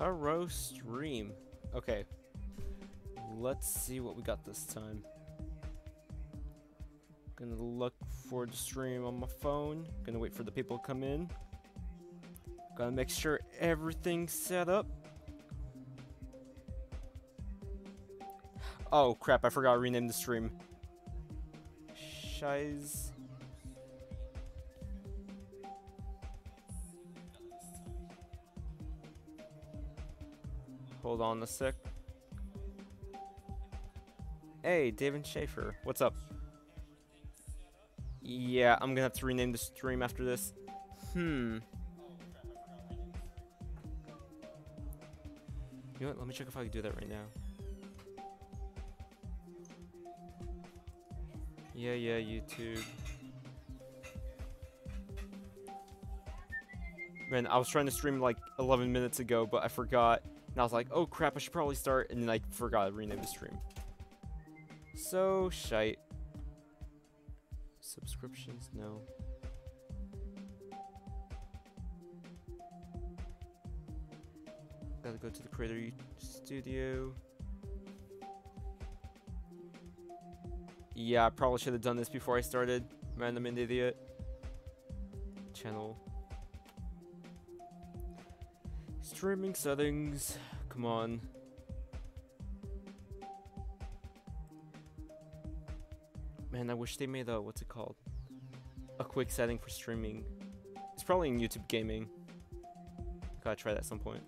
Hello stream. Okay. Let's see what we got this time. Gonna look for the stream on my phone. Gonna wait for the people to come in. Gotta make sure everything's set up. Oh crap, I forgot to rename the stream. Shiz. Hold on a sec. Hey, David Schaefer. What's up? Yeah, I'm gonna have to rename the stream after this. Hmm. You know what? Let me check if I can do that right now. Yeah, yeah, YouTube. Man, I was trying to stream like 11 minutes ago, but I forgot. And I was like, oh crap, I should probably start. And then I forgot to rename the stream. So, shite. Subscriptions? No. Gotta go to the Creator Studio. Yeah, I probably should have done this before I started. Random idiot. Channel. Streaming settings. Come on. Man, I wish they made a, what's it called? A quick setting for streaming. It's probably in YouTube gaming. Gotta try that at some point.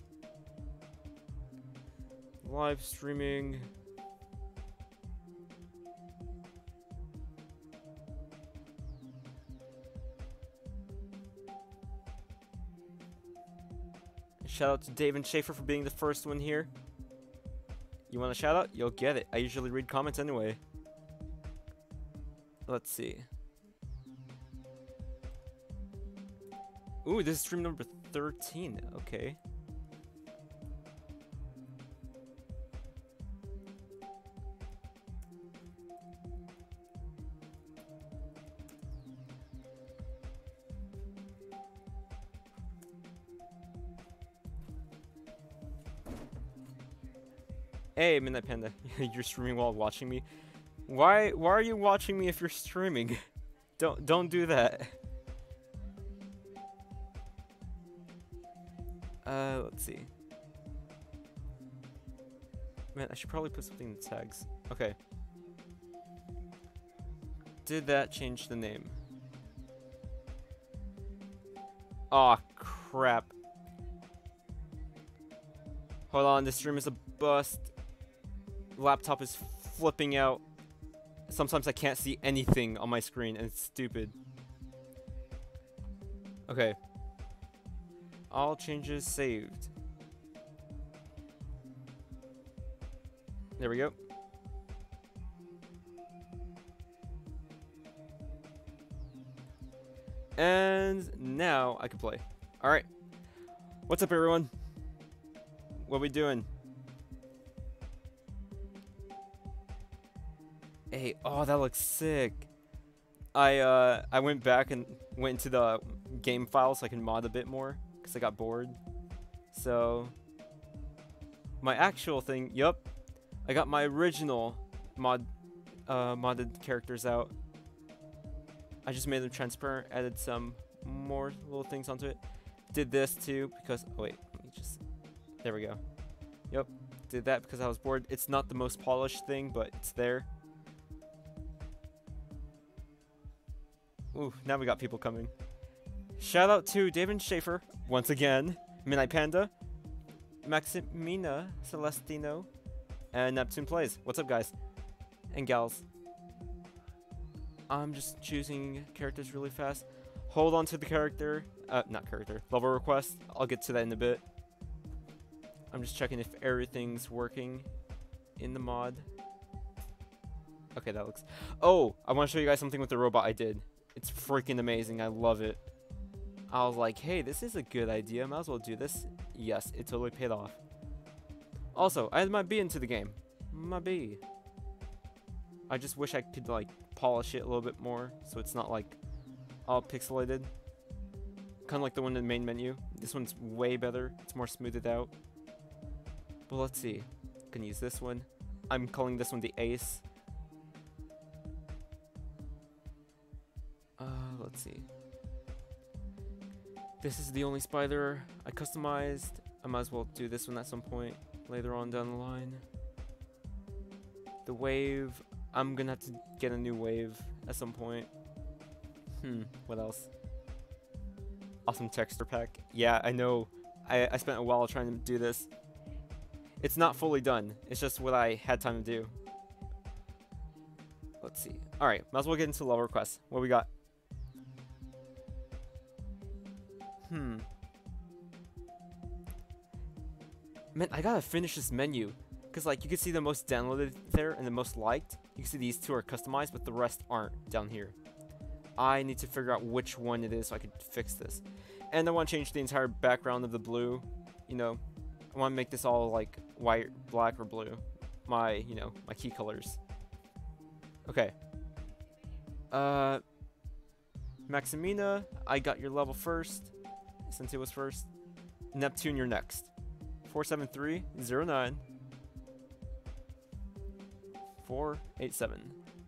Live streaming. Shout out to David Schaefer for being the first one here. You want a shout out? You'll get it. I usually read comments anyway. Let's see. Ooh, this is stream number 13. Okay. Hey, Midnight Panda, you're streaming while watching me. Why why are you watching me if you're streaming? don't don't do that. Uh, let's see. Man, I should probably put something in the tags. Okay. Did that change the name? Aw, oh, crap. Hold on, this stream is a bust. Laptop is flipping out. Sometimes I can't see anything on my screen and it's stupid. Okay. All changes saved. There we go. And now I can play. Alright. What's up everyone? What we doing? Oh that looks sick. I uh I went back and went into the game file so I can mod a bit more because I got bored. So my actual thing, yep, I got my original mod uh, modded characters out. I just made them transparent, added some more little things onto it. Did this too because oh wait, let me just there we go. Yep, did that because I was bored. It's not the most polished thing, but it's there. Ooh, now we got people coming. Shout out to David Schaefer, once again, Midnight Panda, Maximina Celestino, and Neptune Plays. What's up, guys? And gals. I'm just choosing characters really fast. Hold on to the character. Uh, not character. Level request. I'll get to that in a bit. I'm just checking if everything's working in the mod. Okay, that looks... Oh, I want to show you guys something with the robot I did. It's freaking amazing. I love it. I was like, hey, this is a good idea. Might as well do this. Yes, it totally paid off. Also, I had my bee into the game. My bee. I just wish I could, like, polish it a little bit more so it's not, like, all pixelated. Kind of like the one in the main menu. This one's way better. It's more smoothed out. Well, let's see. Can use this one. I'm calling this one the ace. Let's see. This is the only spider I customized. I might as well do this one at some point later on down the line. The wave, I'm gonna have to get a new wave at some point. Hmm, what else? Awesome texture pack. Yeah, I know. I, I spent a while trying to do this. It's not fully done. It's just what I had time to do. Let's see. Alright, might as well get into level requests. What we got? Hmm. Man, I gotta finish this menu. Because, like, you can see the most downloaded there and the most liked. You can see these two are customized, but the rest aren't down here. I need to figure out which one it is so I can fix this. And I want to change the entire background of the blue. You know, I want to make this all, like, white, black, or blue. My, you know, my key colors. Okay. Uh, Maximina, I got your level first, since it was first. Neptune, you're next. 47309 487.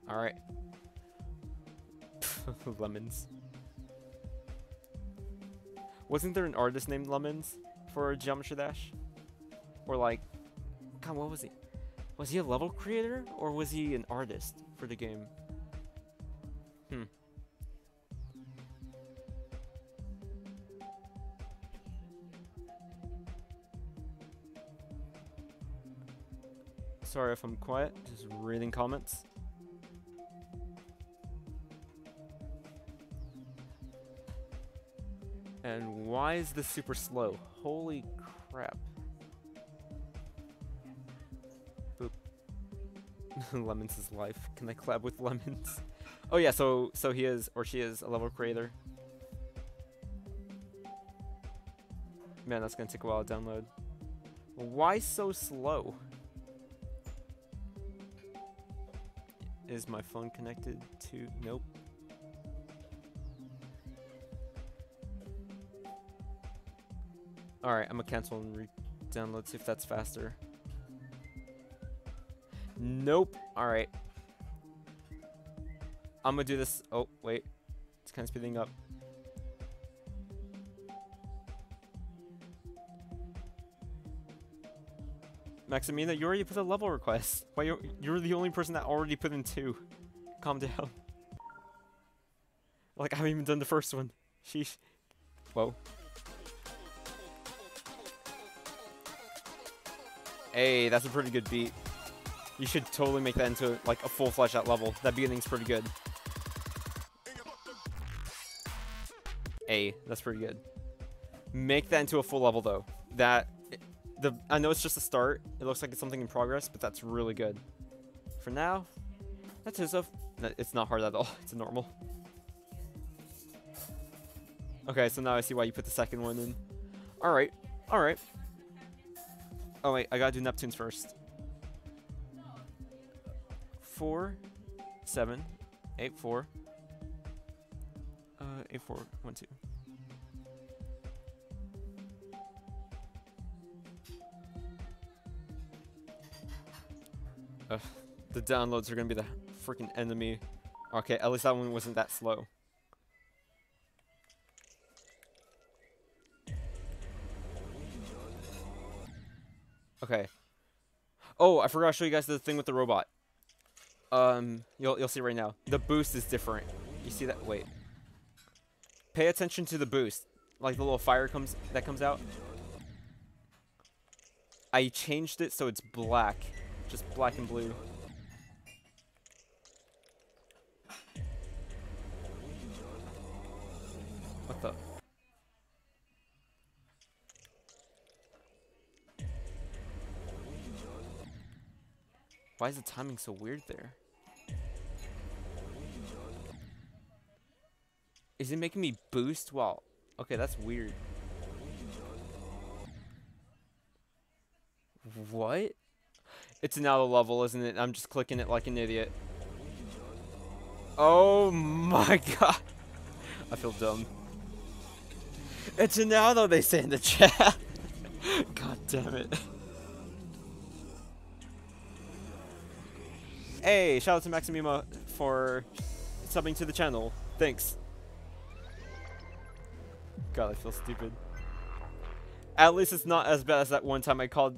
Alright. Lemons. Wasn't there an artist named Lemons for Geometry Dash? Or like, God, what was he? Was he a level creator or was he an artist for the game? Hmm. Sorry if I'm quiet, just reading comments. And why is this super slow? Holy crap. Boop. Lemons is life. Can I collab with Lemons? Oh yeah, so so he is or she is a level creator. Man, that's gonna take a while to download. Why so slow? Is my phone connected to? Nope. Alright, I'm gonna cancel and re-download, see if that's faster. Nope. Alright. I'm gonna do this. Oh, wait. It's kind of speeding up. Maximina, you already put a level request. Why you're, you're the only person that already put in two. Calm down. Like, I haven't even done the first one. Sheesh. Whoa. Hey, that's a pretty good beat. You should totally make that into like a full flesh out level. That beginning's pretty good. Hey, that's pretty good. Make that into a full level though. That the I know it's just a start. It looks like it's something in progress, but that's really good. For now, that's it. So it's not hard at all. It's a normal. Okay, so now I see why you put the second one in. All right, all right. Oh wait, I gotta do Neptunes first. Four, seven, eight, four. Uh, eight, four, one, two. Ugh, the downloads are gonna be the freaking enemy. Okay, at least that one wasn't that slow. Okay. Oh, I forgot to show you guys the thing with the robot. Um, you'll you'll see right now. The boost is different. You see that? Wait. Pay attention to the boost. Like the little fire comes that comes out. I changed it so it's black. Just black and blue. What the? Why is the timing so weird there? Is it making me boost while... Okay, that's weird. What? It's another level, isn't it? I'm just clicking it like an idiot. Oh my god. I feel dumb. It's another, they say in the chat. god damn it. Hey, shout out to Maximima for subbing to the channel. Thanks. God, I feel stupid. At least it's not as bad as that one time I called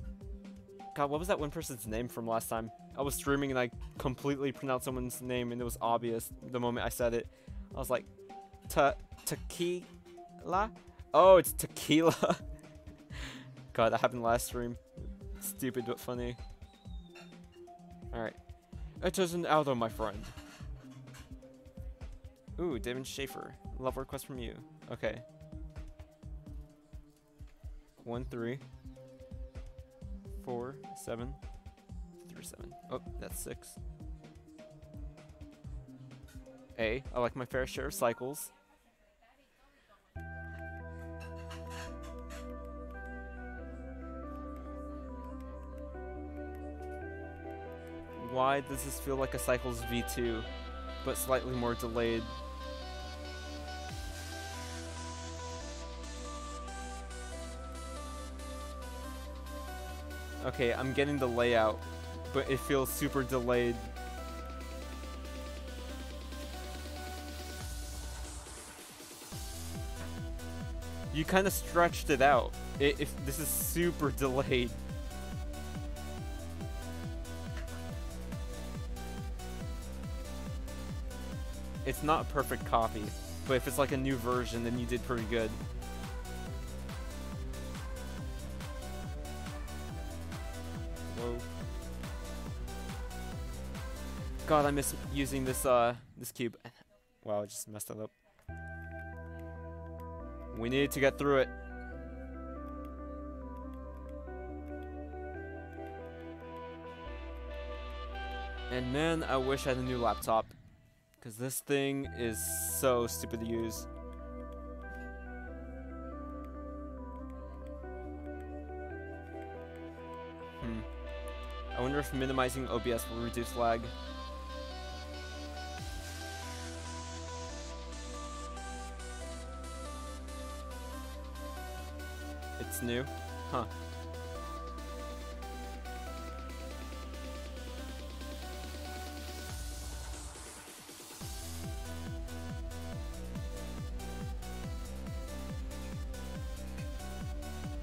God, what was that one person's name from last time? I was streaming and I completely pronounced someone's name and it was obvious the moment I said it. I was like, Ta tequila? Oh, it's tequila. God, that happened last stream. Stupid but funny. Alright. It is an Aldo, my friend. Ooh, David Schaefer. Love request from you. Okay. One, three, four, seven, three, seven. Oh, that's six. A, I like my fair share of cycles. Why does this feel like a Cycles V2, but slightly more delayed? Okay, I'm getting the layout, but it feels super delayed. You kind of stretched it out. It, if this is super delayed. It's not perfect copy, but if it's like a new version, then you did pretty good. God, I miss using this uh this cube. Wow, I just messed that up. We need to get through it. And man, I wish I had a new laptop. Because this thing is so stupid to use. Hmm. I wonder if minimizing OBS will reduce lag. It's new? Huh.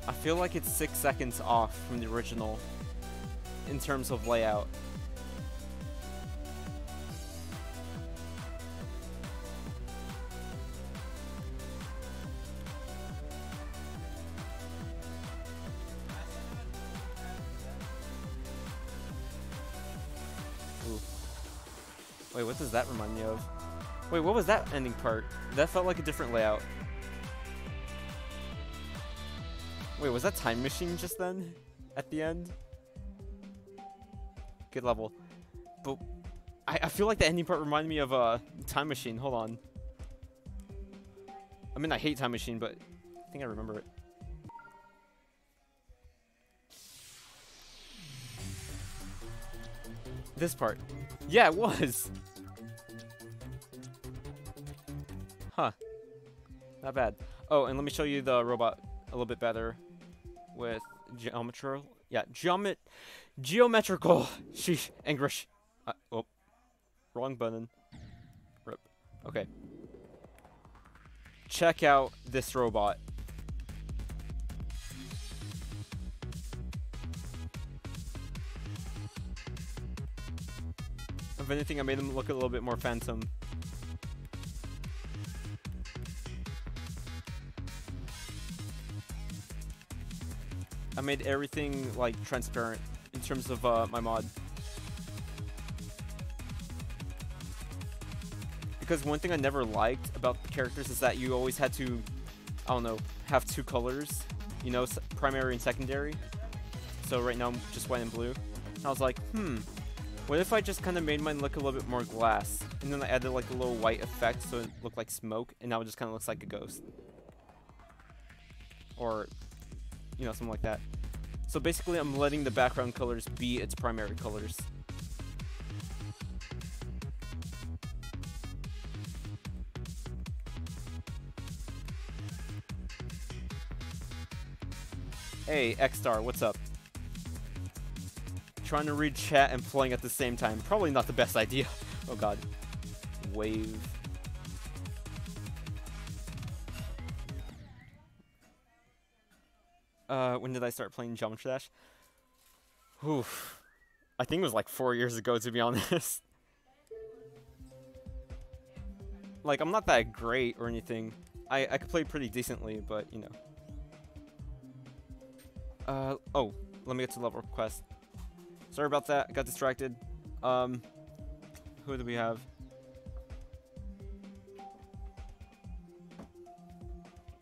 I feel like it's six seconds off from the original in terms of layout. Wait, what was that ending part? That felt like a different layout. Wait, was that Time Machine just then? At the end? Good level. But I, I feel like the ending part reminded me of uh, Time Machine. Hold on. I mean, I hate Time Machine, but I think I remember it. This part. Yeah, it was! Not bad. Oh, and let me show you the robot a little bit better with geometrical. Yeah, geomet geometrical. Sheesh, English. Uh, oh, wrong button. Rip. Okay. Check out this robot. If anything, I made him look a little bit more phantom. Made everything like transparent in terms of uh, my mod. Because one thing I never liked about the characters is that you always had to, I don't know, have two colors, you know, primary and secondary. So right now I'm just white and blue. And I was like, hmm, what if I just kind of made mine look a little bit more glass? And then I added like a little white effect so it looked like smoke, and now it just kind of looks like a ghost. Or you know, something like that. So basically I'm letting the background colors be its primary colors. Hey, X-Star, what's up? Trying to read chat and playing at the same time. Probably not the best idea. Oh god. Wave. Uh, when did I start playing Geometry Dash? Oof. I think it was like four years ago, to be honest. like, I'm not that great or anything. I, I could play pretty decently, but, you know. Uh, oh, let me get to level quest. Sorry about that, got distracted. Um, who do we have?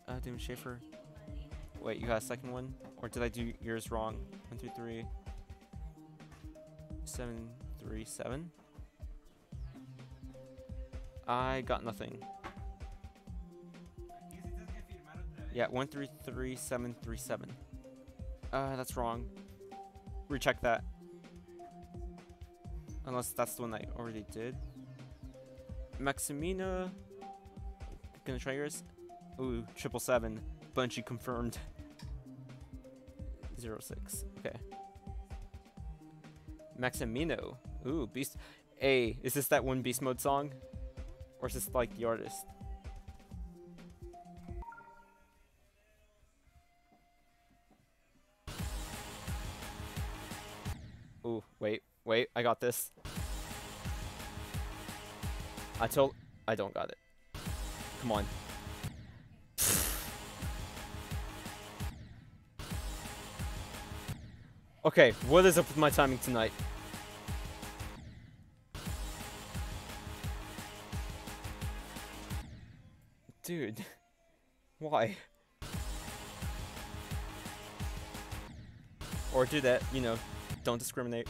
Uh, Demon Schaefer. Wait, you got a second one? Or did I do yours wrong? One, two, three. Seven, three, seven. I got nothing. Yeah, one, three, three, seven, three, seven. Uh, that's wrong. Recheck that. Unless that's the one I already did. Maximina. Gonna try yours? Ooh, triple seven. Bungie confirmed. Zero oh six. Okay. Maximino. Ooh, beast. A. Is this that one beast mode song? Or is this like the artist? Ooh, wait, wait, I got this. I told... I don't got it. Come on. Okay, what is up with my timing tonight? Dude. Why? Or do that, you know, don't discriminate.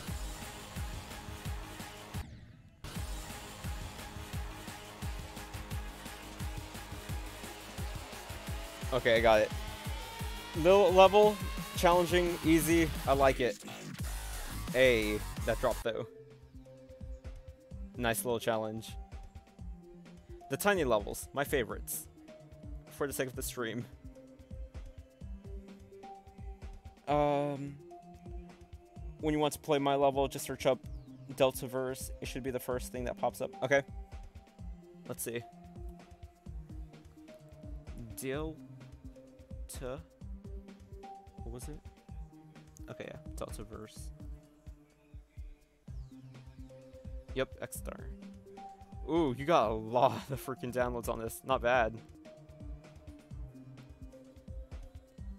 Okay, I got it. Little level, challenging, easy, I like it. A, that dropped though. Nice little challenge. The tiny levels, my favorites. For the sake of the stream. Um, when you want to play my level, just search up Deltaverse. It should be the first thing that pops up. Okay. Let's see. Delta. Was it? Okay, yeah. Deltaverse. Yep, X-Star. Ooh, you got a lot of freaking downloads on this. Not bad.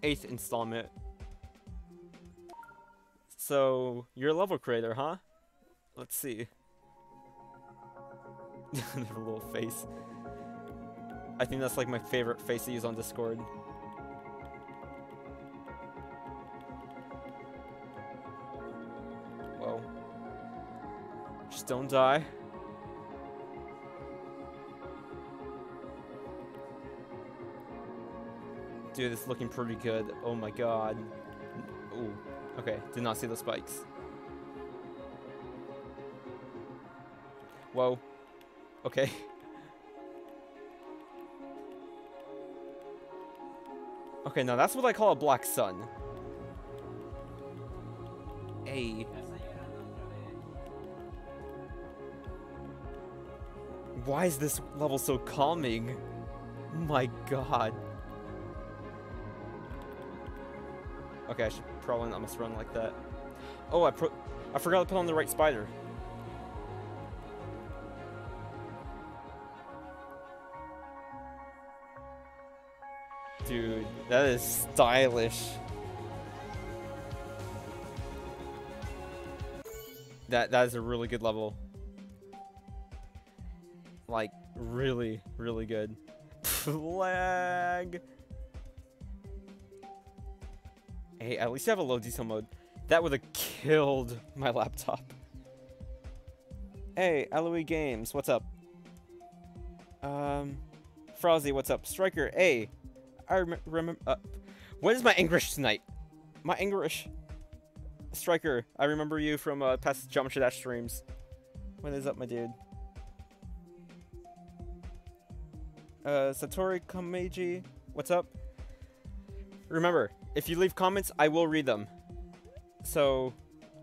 Eighth installment. So, you're a level creator, huh? Let's see. Their little face. I think that's like my favorite face to use on Discord. Just don't die. Dude, it's looking pretty good. Oh my god. Ooh. Okay, did not see the spikes. Whoa. Okay. Okay, now that's what I call a black sun. A. Why is this level so calming? My god. Okay, I should probably not must run like that. Oh, I pro I forgot to put on the right spider. Dude, that is stylish. That that is a really good level. Like really, really good. Flag. Hey, at least you have a low detail mode. That would have killed my laptop. Hey, Aloe Games, what's up? Um, Frowsy, what's up? Striker, hey, I rem remember. Uh, what is my English tonight? My English. Striker, I remember you from uh, past Geometry Dash streams. What is up, my dude? Uh, Satori Kameji, what's up? Remember, if you leave comments, I will read them. So,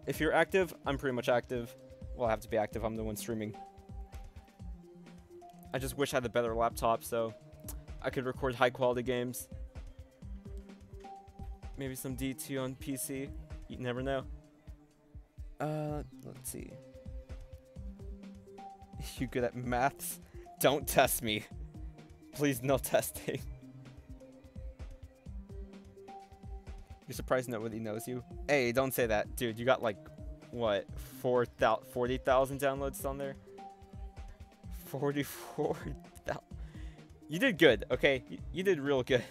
If you're active, I'm pretty much active. Well, I have to be active. I'm the one streaming. I just wish I had a better laptop so I could record high quality games. Maybe some D2 on PC. You never know. Uh, let's see. You good at maths? Don't test me. Please, no testing. You're surprised nobody knows you? Hey, don't say that. Dude, you got like, what, 40,000 downloads on there? 44,000. You did good, okay? You, you did real good.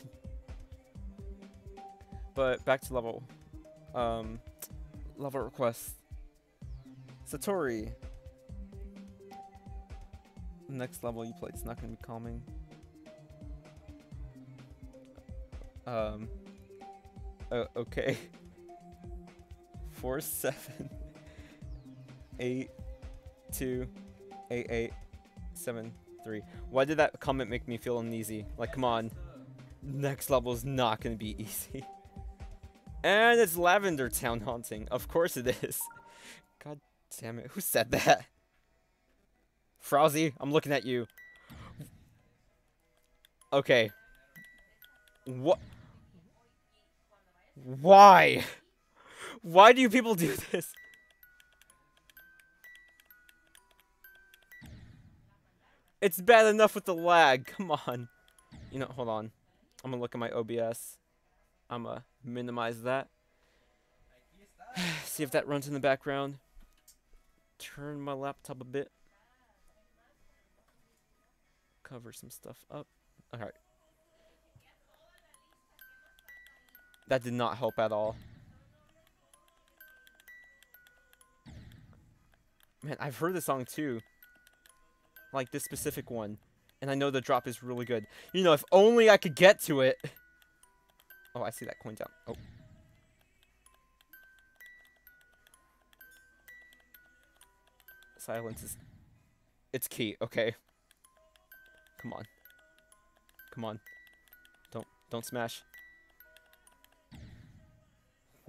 But back to level. Um, level request. Satori. Next level you play, it's not gonna be calming. Um. Uh, okay. Four seven eight two eight eight seven three. Why did that comment make me feel uneasy? Like, come on. Next level is not gonna be easy. And it's Lavender Town Haunting. Of course it is. God damn it. Who said that? Frowsy, I'm looking at you. Okay. What? Why? Why do you people do this? It's bad enough with the lag. Come on. You know, hold on. I'm gonna look at my OBS. I'm gonna minimize that. See if that runs in the background. Turn my laptop a bit. Cover some stuff up. Alright. That did not help at all. Man, I've heard this song too. Like this specific one. And I know the drop is really good. You know, if only I could get to it. Oh, I see that coin down. Oh. Silence is... It's key, okay. Come on. Come on. Don't, don't smash.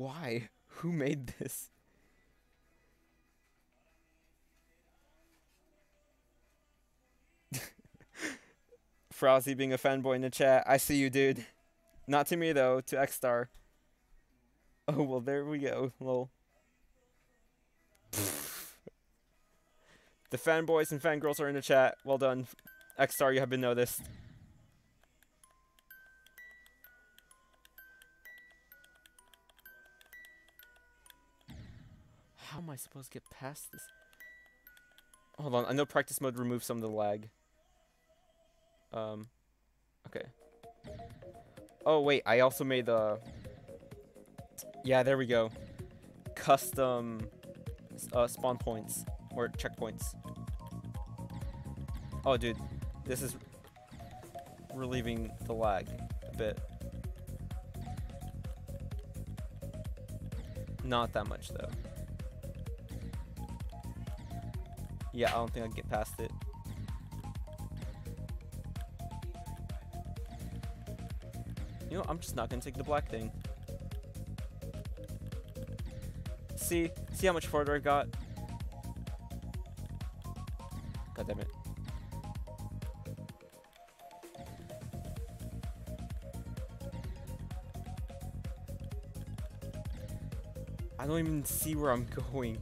Why? Who made this? Frowsy being a fanboy in the chat. I see you, dude. Not to me, though. To X-Star. Oh, well, there we go. Lol. the fanboys and fangirls are in the chat. Well done. X-Star, you have been noticed. Am I supposed to get past this? Hold on, I know practice mode removes some of the lag. Um, okay. Oh, wait, I also made the... Yeah, there we go. Custom uh, spawn points, or checkpoints. Oh, dude, this is relieving the lag a bit. Not that much, though. Yeah, I don't think I can get past it. You know, I'm just not gonna take the black thing. See? See how much farther I got? God damn it. I don't even see where I'm going.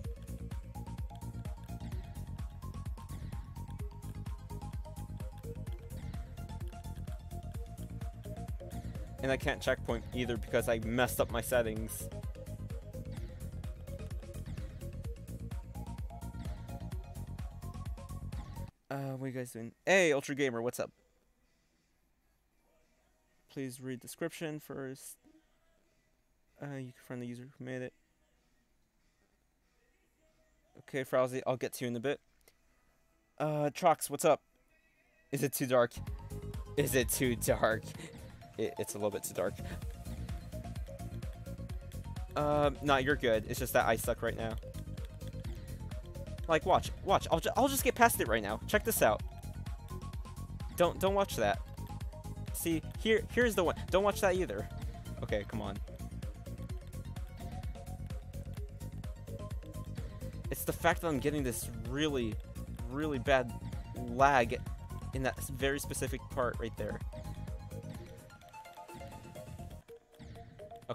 And I can't checkpoint either because I messed up my settings. Uh, what are you guys doing? Hey, Ultra Gamer, what's up? Please read description first. Uh, you can find the user who made it. Okay, Frowsy, I'll get to you in a bit. Uh, Trox, what's up? Is it too dark? Is it too dark? it, it's a little bit too dark. Um, nah, you're good. It's just that I suck right now. Like, watch, watch. I'll, ju I'll just get past it right now. Check this out. Don't, don't watch that. See, here, here's the one. Don't watch that either. Okay, come on. It's the fact that I'm getting this really, really bad lag in that very specific part right there.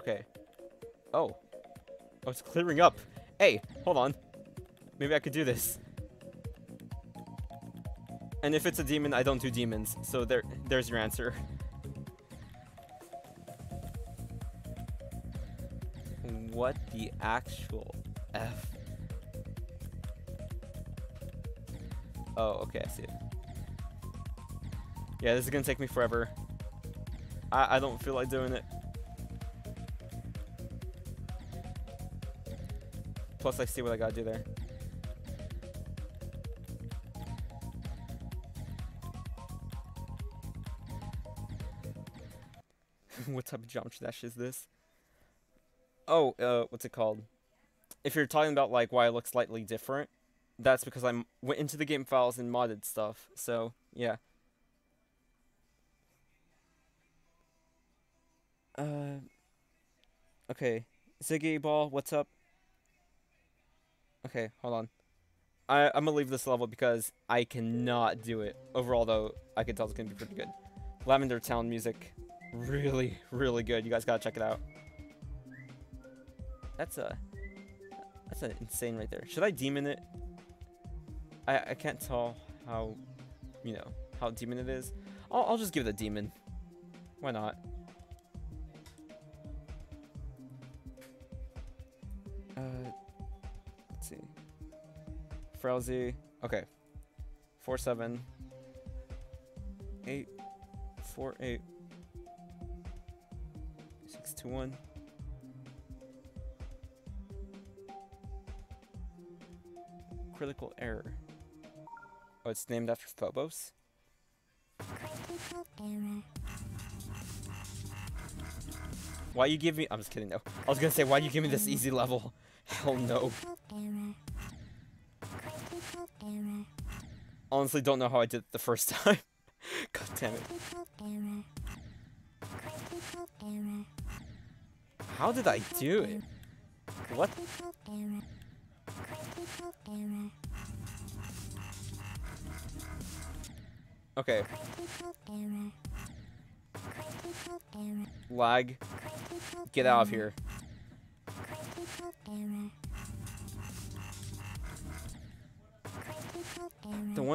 Okay. Oh. Oh, it's clearing up. Hey, hold on. Maybe I could do this. And if it's a demon, I don't do demons. So there, there's your answer. What the actual F? Oh, okay, I see it. Yeah, this is gonna take me forever. I, I don't feel like doing it. Plus, I see what I gotta do there. what type of geometry dash is this? Oh, uh, what's it called? If you're talking about like why it looks slightly different, that's because I went into the game files and modded stuff. So yeah. Uh. Okay, Ziggy Ball, what's up? Okay, hold on. I I'm gonna leave this level because I cannot do it. Overall, though, I can tell it's gonna be pretty good. Lavender Town music, really, really good. You guys gotta check it out. That's a that's an insane right there. Should I demon it? I I can't tell how you know how demon it is. I'll I'll just give it a demon. Why not? Frowsy. Okay. Four seven. Eight. Four eight. Six two one. critical error. Oh, it's named after Phobos? Why you give me- I'm just kidding, no. I was gonna say, why you give me this easy level? Hell no. Honestly, don't know how I did it the first time. God damn it. How did I do it? What? Okay. Lag. Get out of here.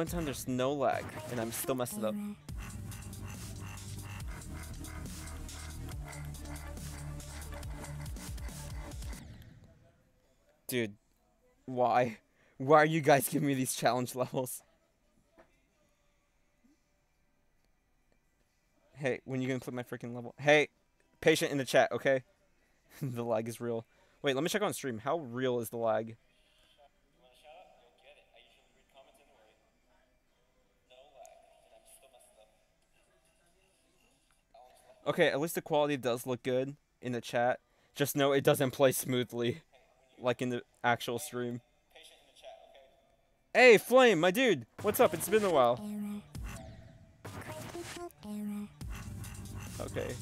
One time there's no lag, and I'm still messing up. Dude, why? Why are you guys giving me these challenge levels? Hey, when you gonna play my freaking level? Hey, patient in the chat, okay? the lag is real. Wait, let me check on stream. How real is the lag? Okay, at least the quality does look good in the chat. Just know it doesn't play smoothly, like in the actual stream. Hey, Flame, my dude! What's up? It's been a while. Okay.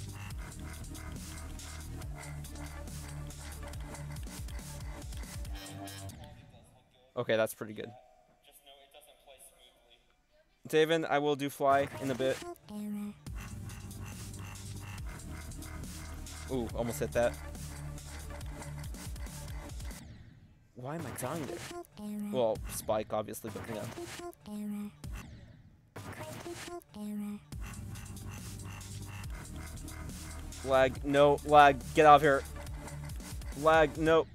Okay, that's pretty good. David, I will do fly in a bit. Ooh, almost hit that. Why am I dying there? Well, Spike, obviously, but you. Lag, no, lag, get out of here. Lag, no.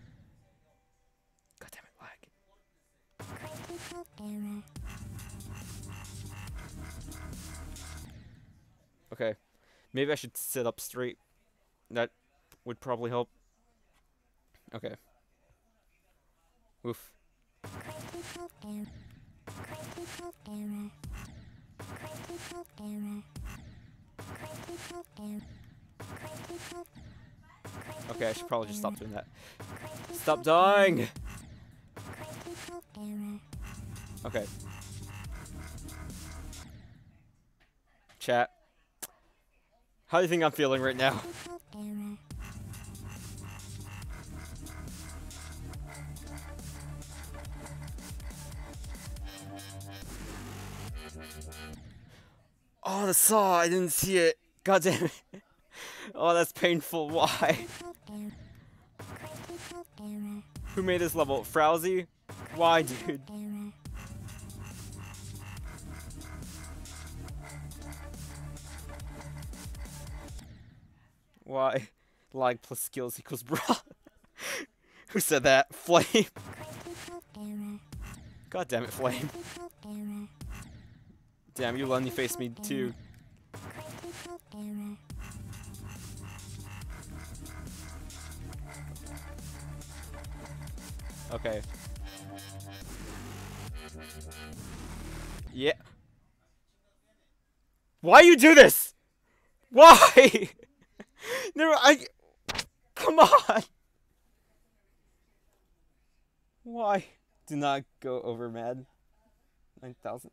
God damn it, lag. Okay. Maybe I should sit up straight. That would probably help. Okay. Oof. Okay, I should probably just stop doing that. Stop dying! Okay. Chat. How do you think I'm feeling right now? Oh, the saw! I didn't see it! God damn it! Oh, that's painful. Why? Who made this level? Frowsy? Why, dude? Why? Lag plus skills equals brawl. Who said that? Flame. God damn it, Flame. Damn, you Lenny faced me too. Okay. Yeah. Why you do this? Why? Never. I. Come on. Why? Do not go over mad. 9,000.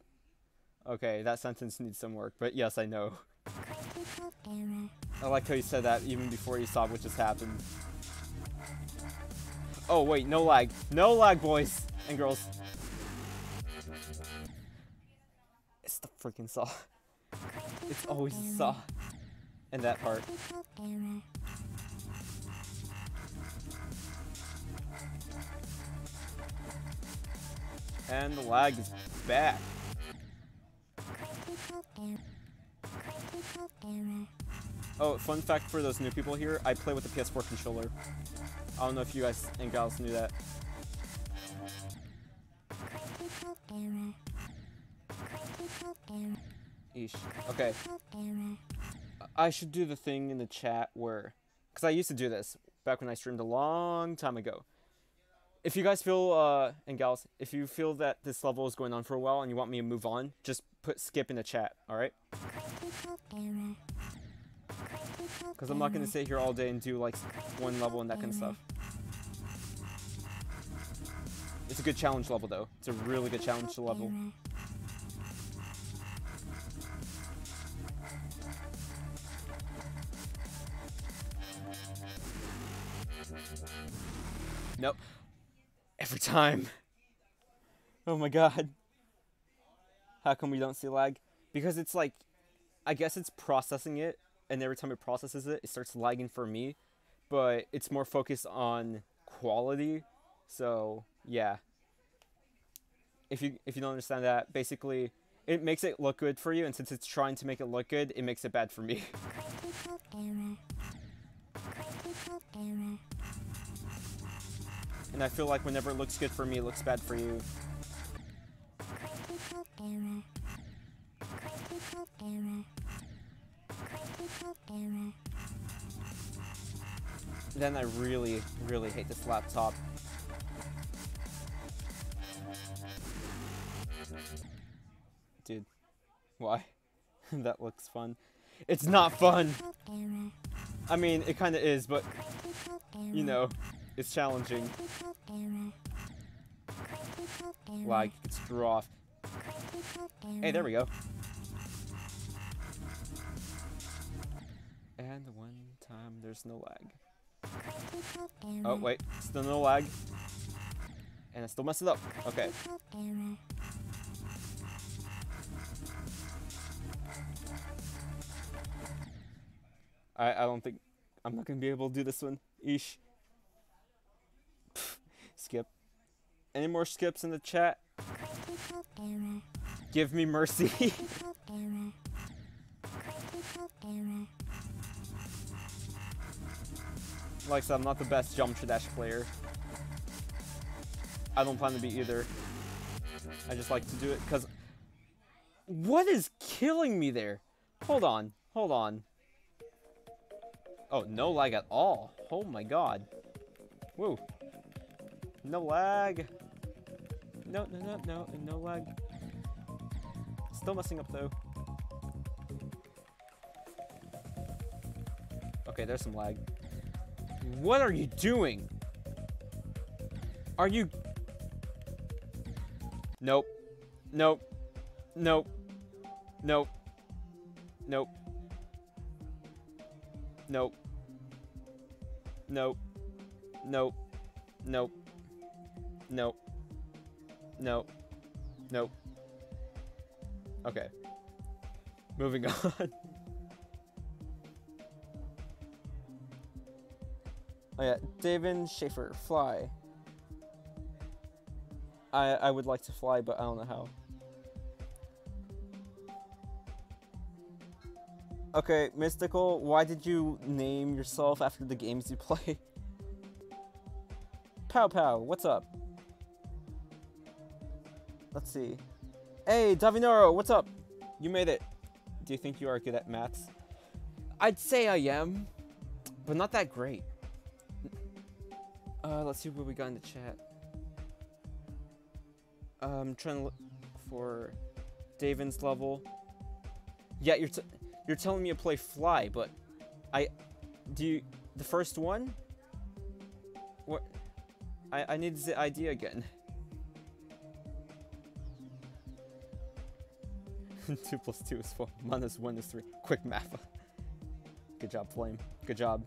Okay, that sentence needs some work, but yes, I know. I like how you said that even before you saw what just happened. Oh, wait, no lag. No lag, boys and girls. It's the freaking saw. It's always the saw. And that part. And the lag is back. Oh, fun fact for those new people here, I play with the PS4 controller. I don't know if you guys and gals knew that. Eesh. Okay. I should do the thing in the chat where... Because I used to do this back when I streamed a long time ago. If you guys feel uh and gals if you feel that this level is going on for a while and you want me to move on just put skip in the chat all right because i'm not going to sit here all day and do like one level and that kind of stuff. It's a good challenge level though. It's a really good challenge level Nope every time. Oh my god. How come we don't see lag? Because it's like, I guess it's processing it, and every time it processes it, it starts lagging for me. But it's more focused on quality. So yeah. If you if you don't understand that, basically it makes it look good for you, and since it's trying to make it look good, it makes it bad for me. And I feel like whenever it looks good for me, it looks bad for you. Then I really, really hate this laptop. Dude, why? that looks fun. It's not fun! I mean, it kinda is, but, you know. It's challenging. Like, it's screw off. Hey, there we go. And one time there's no lag. Oh, wait. Still no lag. And I still messed it up. Okay. I, I don't think... I'm not gonna be able to do this one. Eesh. Skip. Any more skips in the chat? Give me mercy. like I said, I'm not the best Geometry Dash player. I don't plan to be either. I just like to do it because... What is killing me there? Hold on. Hold on. Oh, no lag at all. Oh my god. Woo. No lag. No, no, no, no, no lag. Still messing up though. Okay, there's some lag. What are you doing? Are you... Nope. Nope. Nope. Nope. Nope. Nope. Nope. Nope. Nope. Nope. Nope. Nope. Okay. Moving on. oh yeah, David Schaefer, fly. I I would like to fly, but I don't know how. Okay, Mystical, why did you name yourself after the games you play? Pow Pow, what's up? Let's see. Hey, Davinoro, what's up? You made it. Do you think you are good at maths? I'd say I am, but not that great. Uh, let's see what we got in the chat. I'm um, trying to look for Davin's level. Yeah, you're you're telling me to play Fly, but I do you the first one? What? I I need the idea again. two plus two is four. Minus one is three. Quick math. Good job, Flame. Good job.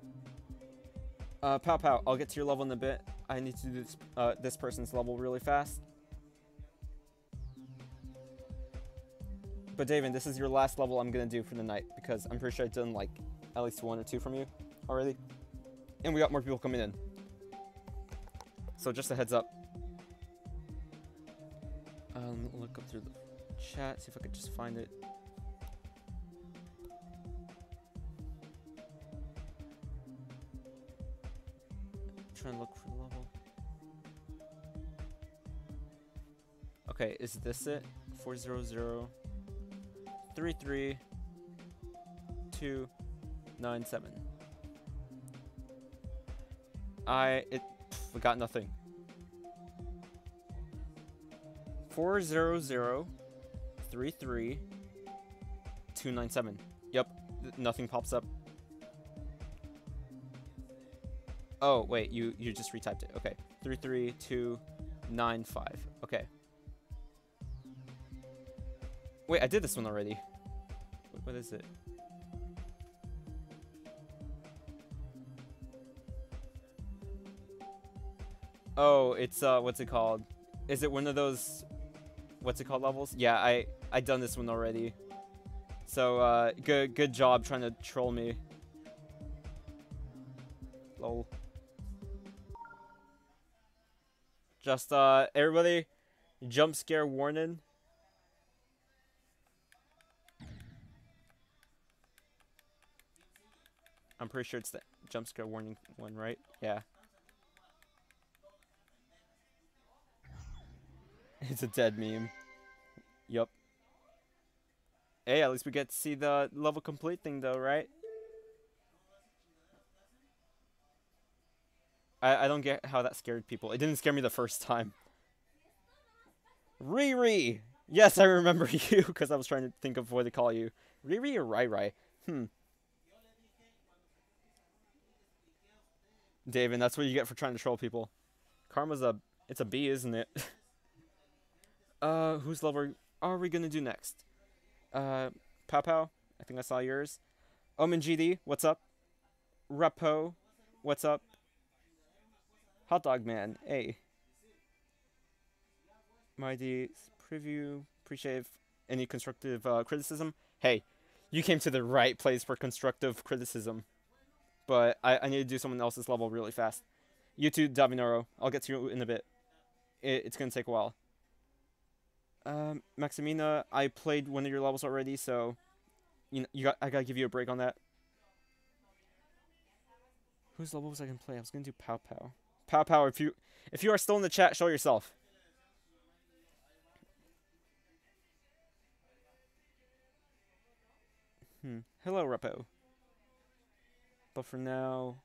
Uh, Pow Pow, I'll get to your level in a bit. I need to do this, uh, this person's level really fast. But David, this is your last level I'm gonna do for the night because I'm pretty sure I've done like at least one or two from you already. And we got more people coming in. So just a heads up. Um, look up through the chat, see if I could just find it. Try and look for the level. Okay, is this it? 400 33297. I it pff, got nothing. 400 33297. Yep, nothing pops up. Oh, wait, you you just retyped it. Okay. 33295. Okay. Wait, I did this one already. What is it? Oh, it's uh, what's it called? Is it one of those, what's it called levels? Yeah, I I done this one already. So uh, good good job trying to troll me. Lol. Just uh, everybody, jump scare warning. I'm pretty sure it's the jump scare warning one, right? Yeah. It's a dead meme. Yup. Hey, at least we get to see the level complete thing though, right? I, I don't get how that scared people. It didn't scare me the first time. Riri! Yes, I remember you, because I was trying to think of what to call you. Riri or Rai Rai? Hmm. David, that's what you get for trying to troll people. Karma's a, it's a B, isn't it? uh, whose level are we gonna do next? Uh, Pow Pow, I think I saw yours. Omen GD, what's up? Repo, what's up? Hot Dog Man, hey. Mighty preview, appreciate any constructive uh, criticism. Hey, you came to the right place for constructive criticism but I, I need to do someone else's level really fast. You too, Davinoro. I'll get to you in a bit. It, it's gonna take a while. Um, Maximina, I played one of your levels already, so you know, you got I gotta give you a break on that. Whose level was I gonna play? I was gonna do Pow Pow. Pow Pow, if you if you are still in the chat, show yourself. Hmm. Hello, Repo. But for now...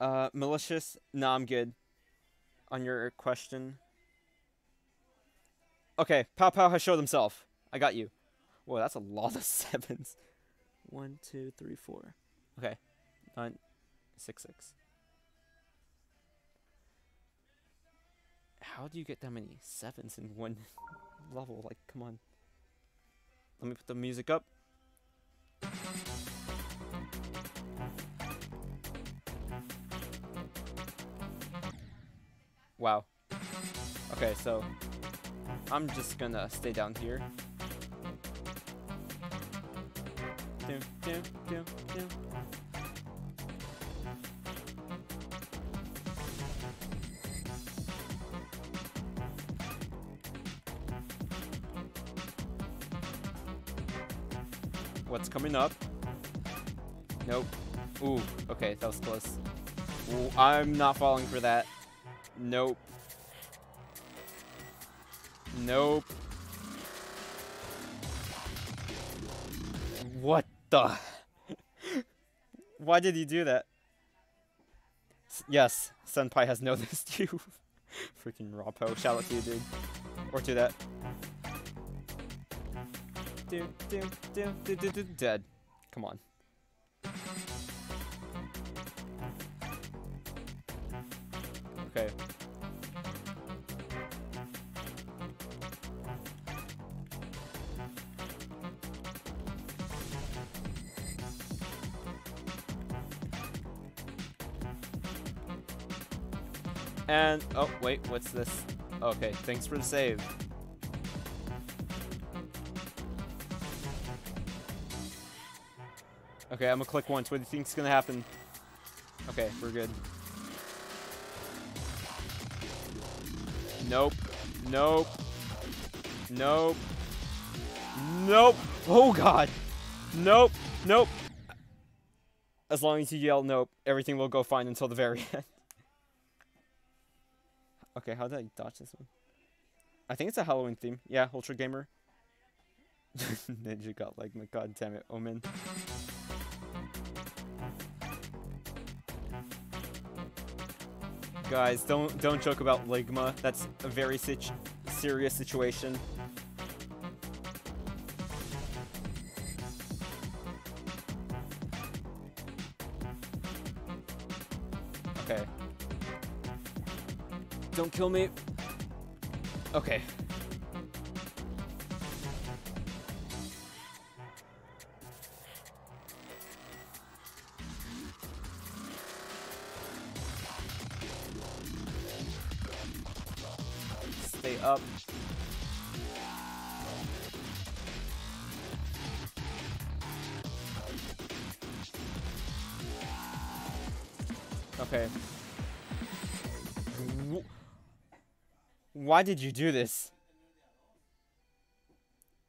Uh, malicious? No, I'm good. On your question. Okay, Pow Pow has showed himself. I got you. Whoa, that's a lot of sevens. One, two, three, four. Okay. Nine, six, six. How do you get that many sevens in one level? Like, come on. Let me put the music up. Wow. Okay, so I'm just gonna stay down here. Dum, dum, dum, dum. What's coming up? Nope. Ooh, okay, that was close. Ooh, I'm not falling for that. Nope. Nope. What the? Why did you do that? S yes, Senpai has noticed you. Freaking Rapo. Shout out to you, dude. Or to that. Dead. Come on. Okay. And, oh, wait, what's this? Okay, thanks for the save. Okay, I'm gonna click once. What do you think's gonna happen? Okay, we're good. Nope. Nope. Nope. Nope. Oh god. Nope. Nope. As long as you yell nope, everything will go fine until the very end. Okay, how did I dodge this one? I think it's a Halloween theme. Yeah, Ultra Gamer. Ninja got like my god damn it, Omen. Guys, don't don't joke about Ligma. That's a very situ serious situation. Kill me. Okay. Stay up. Why did you do this?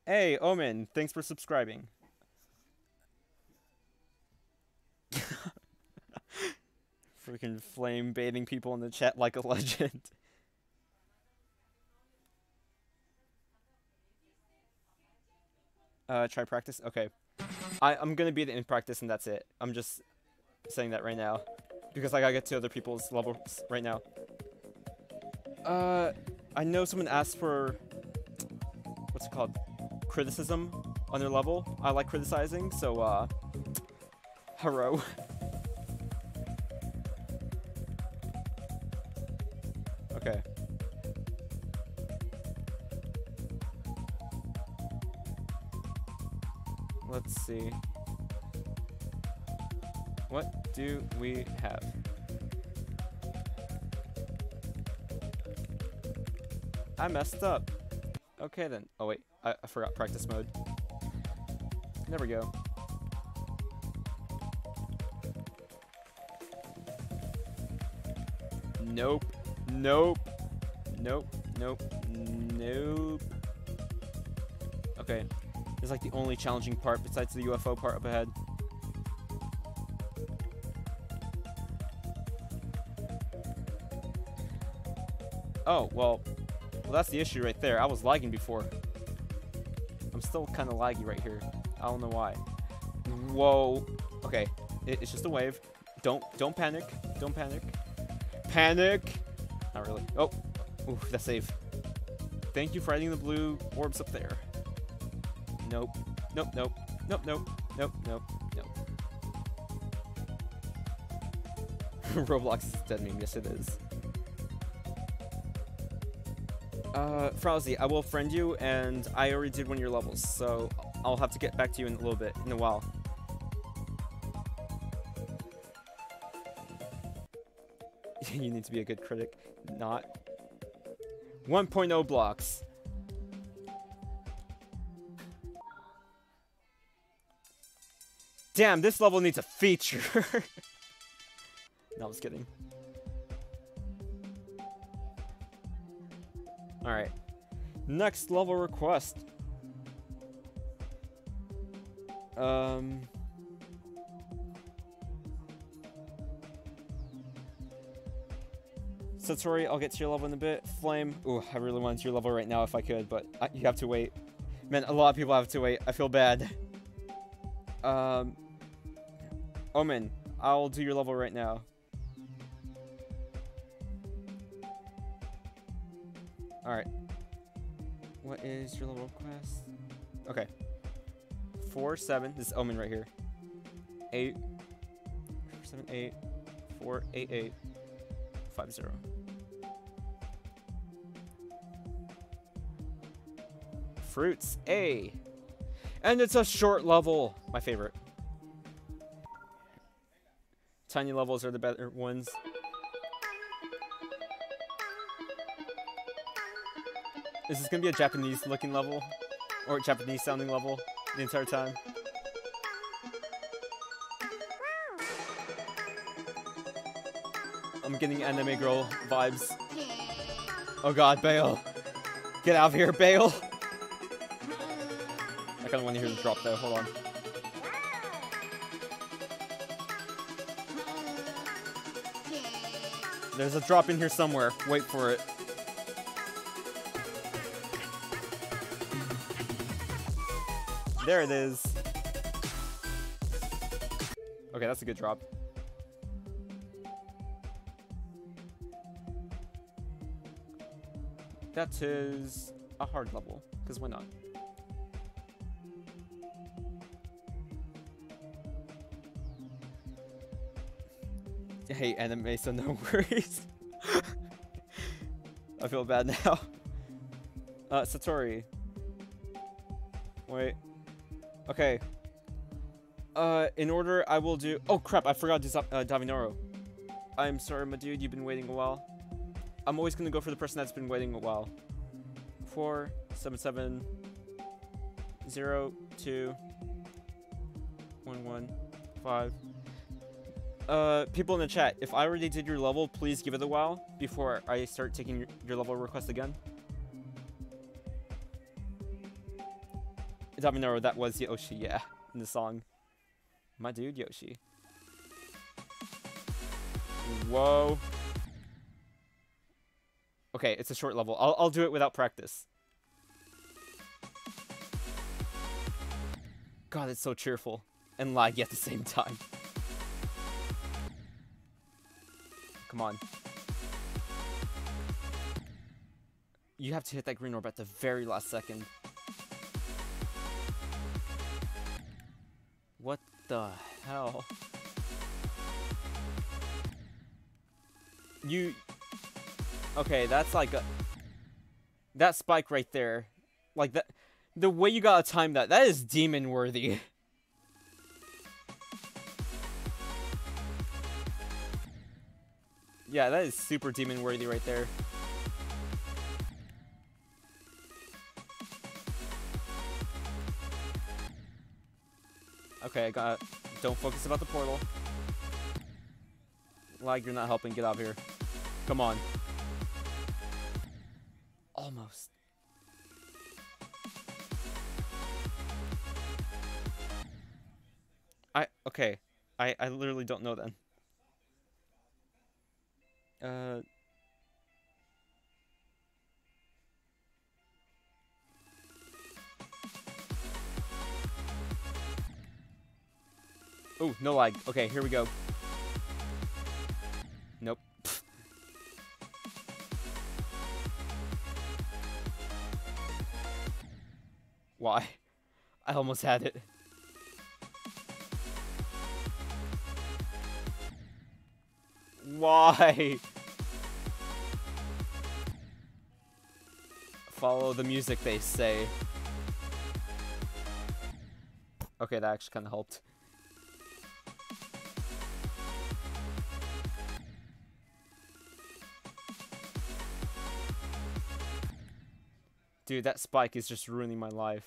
Hey, Omen, thanks for subscribing. Freaking flame bathing people in the chat like a legend. Uh, try practice? Okay. I, I'm gonna be in practice and that's it. I'm just saying that right now. Because I gotta get to other people's levels right now. Uh, I know someone asked for... What's it called? Criticism on their level. I like criticizing, so, uh... Haro. okay. Let's see. What do we have? I messed up. Okay then. Oh wait, I, I forgot practice mode. There we go. Nope. Nope. Nope. Nope. Nope. Okay. It's like the only challenging part besides the UFO part up ahead. Oh, well, well, that's the issue right there. I was lagging before. I'm still kind of laggy right here. I don't know why. Whoa. Okay. It, it's just a wave. Don't don't panic. Don't panic. Panic. Not really. Oh. Ooh, that's safe. Thank you for adding the blue orbs up there. Nope. Nope, nope. Nope, nope. Nope, nope. Roblox is dead meme. Yes, it is. Uh, Frowsy, I will friend you, and I already did one of your levels, so I'll have to get back to you in a little bit, in a while. you need to be a good critic. Not. 1.0 blocks. Damn, this level needs a feature. no, I was kidding. Alright. Next level request. Um... Satori, I'll get to your level in a bit. Flame, ooh, I really want your level right now if I could, but I, you have to wait. Man, a lot of people have to wait. I feel bad. Um, Omen, I'll do your level right now. Alright. What is your level quest? Okay. 4, 7. This Omen right here. 8. 4, 7, 8. 4, 8, 8. 5, 0. Fruits, A. And it's a short level. My favorite. Tiny levels are the better ones. Is this gonna be a Japanese looking level? Or Japanese sounding level the entire time? I'm getting anime girl vibes. Oh god, Bail. Get out of here, Bail. I kinda wanna hear the drop though, hold on. There's a drop in here somewhere. Wait for it. There it is. Okay, that's a good drop. That is a hard level, because why not? Hey, anime, so no worries. I feel bad now. Uh, Satori. Wait. Okay. Uh, in order, I will do... Oh, crap, I forgot to uh, Davinoro. I'm sorry, my dude, you've been waiting a while. I'm always gonna go for the person that's been waiting a while. Four, seven, seven, zero, two, one, one, five. Uh, people in the chat, if I already did your level, please give it a while before I start taking your, your level request again. That was Yoshi, yeah, in the song. My dude, Yoshi. Whoa. Okay, it's a short level. I'll, I'll do it without practice. God, it's so cheerful and laggy at the same time. Come on. You have to hit that green orb at the very last second. What the hell? You... Okay, that's like a... That spike right there. Like, that... The way you gotta time that, that is demon worthy. Yeah, that is super demon worthy right there. Okay, I got Don't focus about the portal. Like you're not helping. Get out of here. Come on. Almost. I okay. I I literally don't know then. Uh... Oh, no lag. Okay, here we go. Nope. Why? I almost had it. Why? Follow the music, they say. Okay, that actually kind of helped. Dude, that spike is just ruining my life.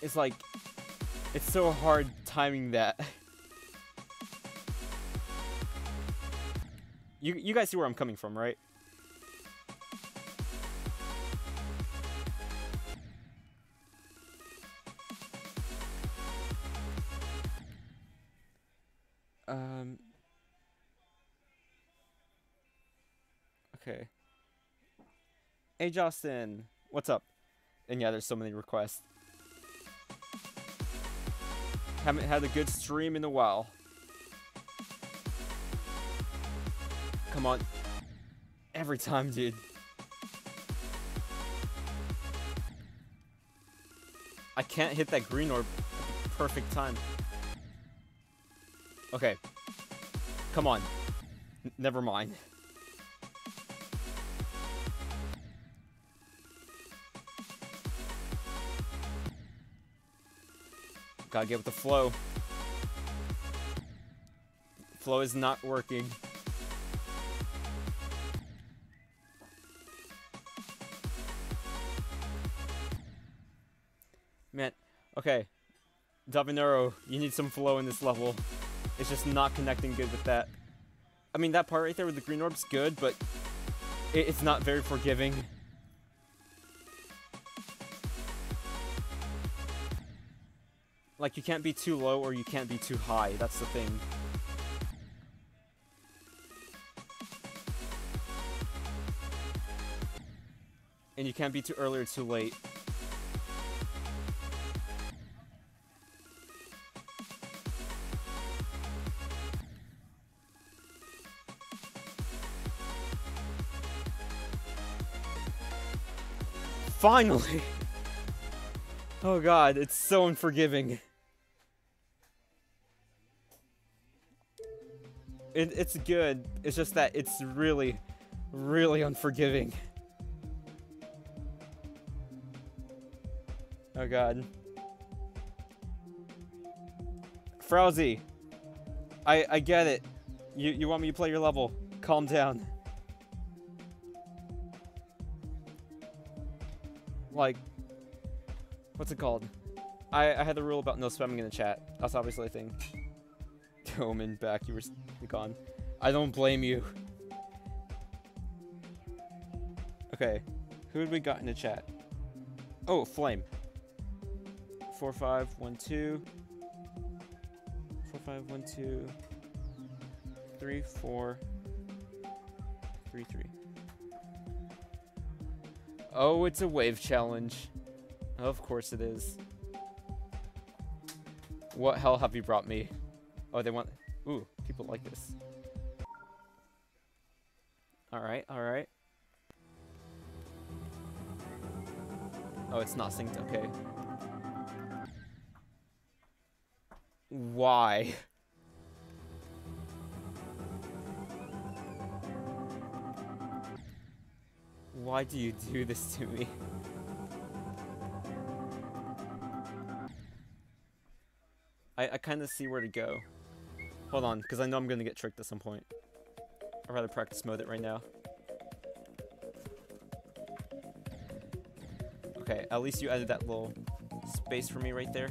It's like, it's so hard timing that. You, you guys see where I'm coming from, right? Hey, Justin. What's up? And yeah, there's so many requests. Haven't had a good stream in a while. Come on. Every time, dude. I can't hit that green orb perfect time. Okay. Come on. N never mind. Gotta get with the flow. Flow is not working. Man, okay. Davinero, you need some flow in this level. It's just not connecting good with that. I mean, that part right there with the green orb's good, but it's not very forgiving. Like, you can't be too low or you can't be too high. That's the thing. And you can't be too early or too late. Finally! Oh god, it's so unforgiving. It, it's good, it's just that it's really, really unforgiving. Oh god. Frowsy, I, I get it. You, you want me to play your level. Calm down. Like, what's it called? I, I had the rule about no spamming in the chat. That's obviously a thing. Omen, back. You were gone. I don't blame you. Okay. Who had we got in the chat? Oh, Flame. 4512. 4512. 3, 4, 3, 3. Oh, it's a wave challenge. Of course it is. What hell have you brought me? Oh, they want... Ooh, people like this. Alright, alright. Oh, it's not synced. Okay. Why? Why do you do this to me? I, I kind of see where to go. Hold on, because I know I'm going to get tricked at some point. I'd rather practice mode it right now. Okay, at least you added that little space for me right there.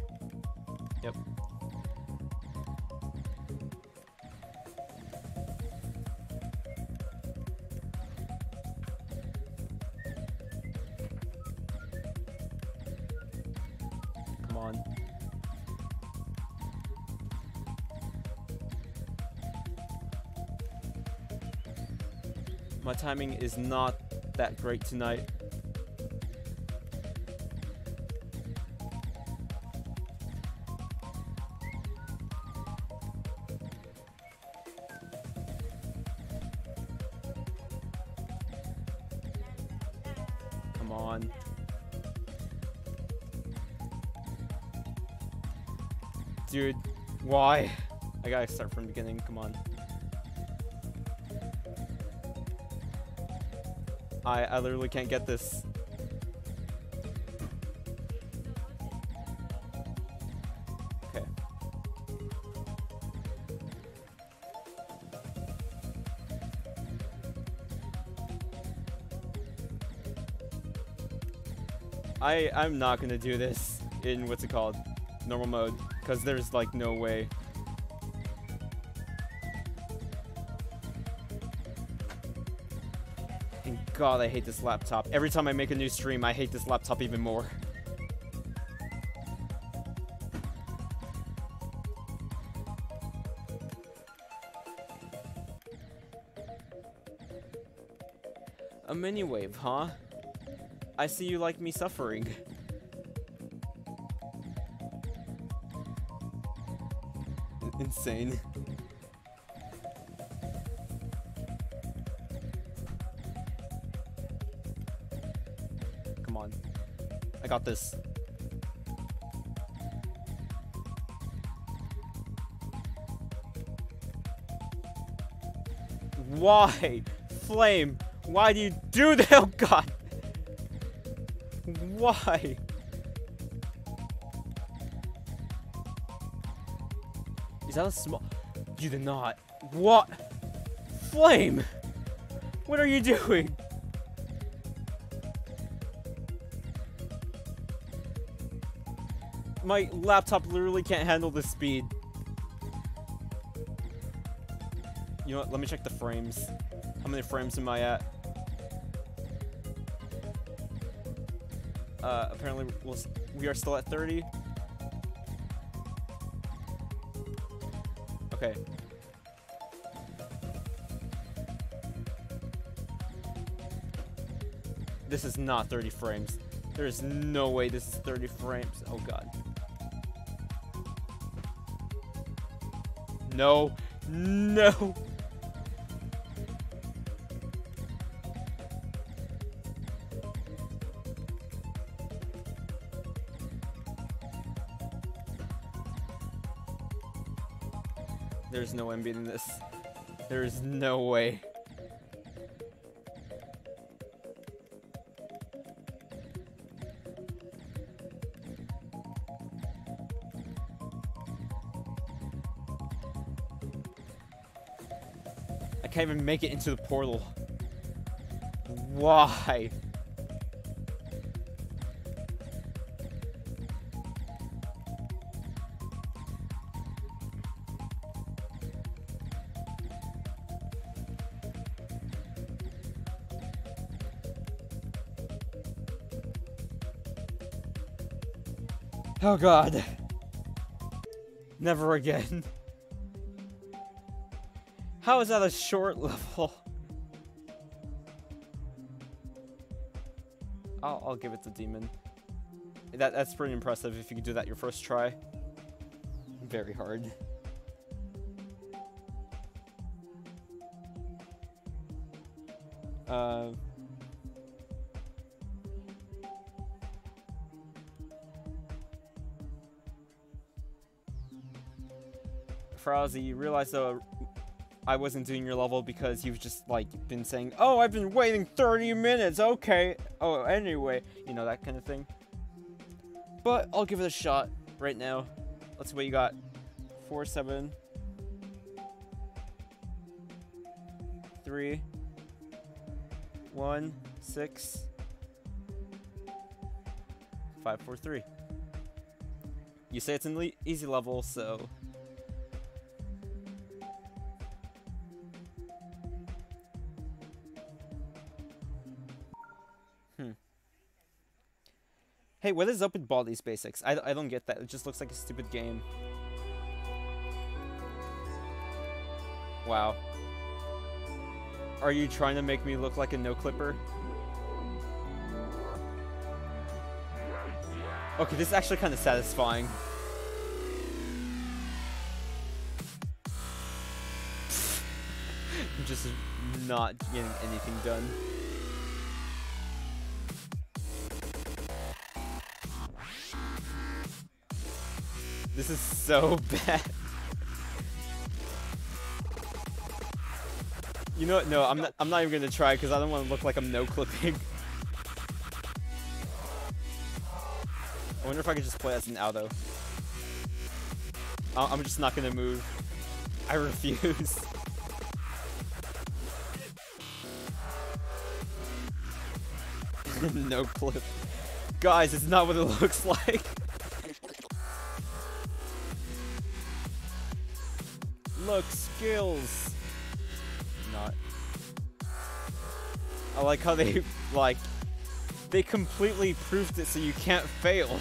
My timing is not that great tonight. Come on. Dude, why? I gotta start from the beginning, come on. I, I literally can't get this. Okay. I, I'm not gonna do this in what's it called normal mode because there's like no way God, I hate this laptop. Every time I make a new stream, I hate this laptop even more. A mini wave, huh? I see you like me suffering. Insane. Got this. Why? Flame, why do you do that? Oh god. Why? Is that a small... You did not. What? Flame! What are you doing? My laptop literally can't handle this speed. You know what? Let me check the frames. How many frames am I at? Uh, apparently we'll, we are still at 30. Okay. This is not 30 frames. There is no way this is 30 frames. Oh god. No. No. There's no way I'm this. There's no way. Can't even make it into the portal. Why? Oh god. Never again. How is that a short level? I'll, I'll give it to Demon. That, that's pretty impressive if you could do that your first try. Very hard. Uh... Frowsy, you realize though I wasn't doing your level because you've just like been saying, "Oh, I've been waiting 30 minutes." Okay. Oh, anyway, you know that kind of thing. But I'll give it a shot right now. Let's see what you got. Four, seven, three, one, six, five, four, three. You say it's an easy level, so Hey, what is up with Baldi's Basics? I, I don't get that. It just looks like a stupid game. Wow. Are you trying to make me look like a no-clipper? Okay, this is actually kind of satisfying. I'm just not getting anything done. This is so bad. You know what? No, I'm not. I'm not even gonna try because I don't want to look like I'm no clipping. I wonder if I could just play as an auto. I'm just not gonna move. I refuse. no clip. Guys, it's not what it looks like. Look, skills. Not. I like how they, like, they completely proved it so you can't fail.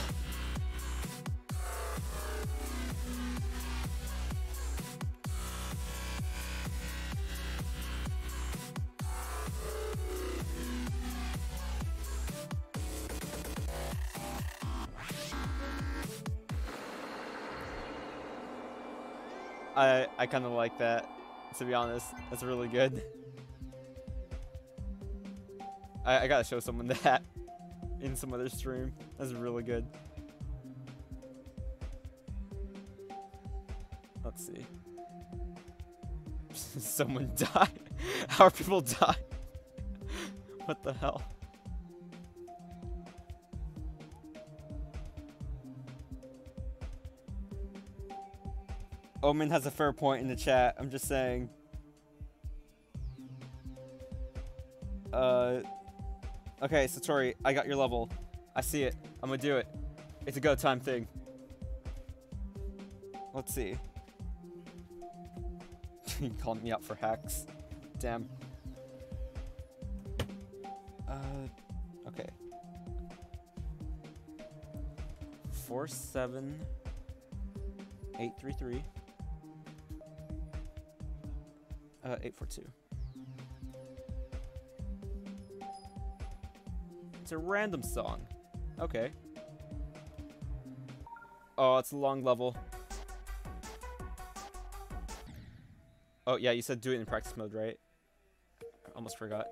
I I kind of like that, to be honest. That's really good. I, I gotta show someone that in some other stream. That's really good. Let's see. someone died. How are people die? what the hell? Omen has a fair point in the chat. I'm just saying. Uh, okay, Satori, I got your level. I see it. I'm gonna do it. It's a go time thing. Let's see. you called me out for hacks. Damn. Uh, okay. Four seven eight three three. Uh, 842. It's a random song. Okay. Oh, it's a long level. Oh, yeah, you said do it in practice mode, right? Almost forgot.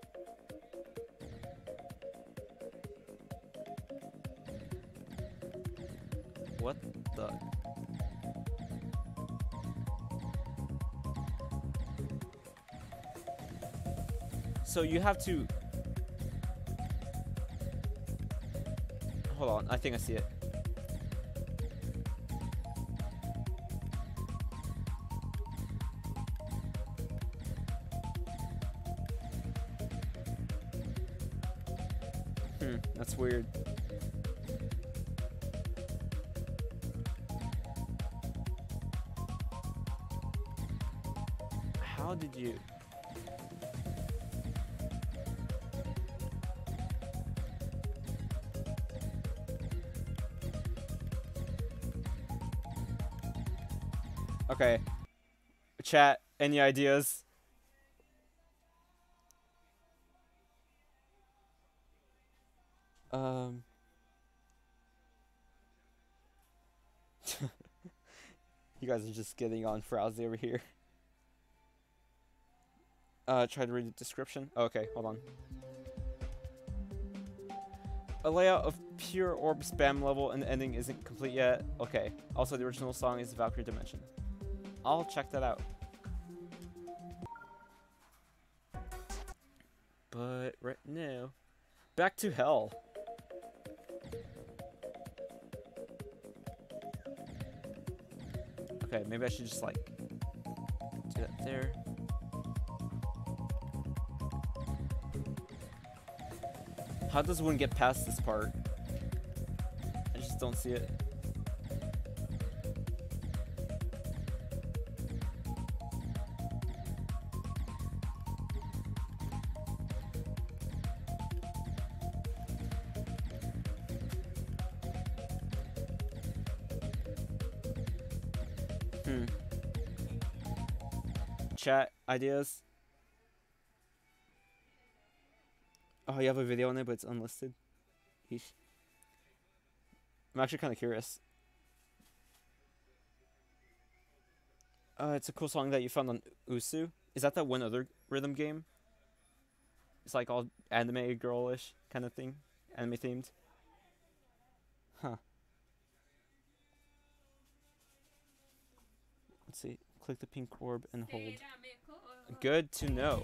So you have to... Hold on, I think I see it. Okay. Chat, any ideas? Um. you guys are just getting on frowsy over here. Uh, try to read the description. Oh, okay, hold on. A layout of pure orb spam level and the ending isn't complete yet. Okay. Also, the original song is Valkyrie Dimension. I'll check that out. But right now, back to hell. Okay, maybe I should just like do that there. How does one get past this part? I just don't see it. Hmm. Chat ideas? Oh, you have a video on it, but it's unlisted. I'm actually kind of curious. Uh, it's a cool song that you found on osu. Is that that one other rhythm game? It's like all anime girlish kind of thing, anime themed. Huh. Let's see. Click the pink orb and hold. Good to know.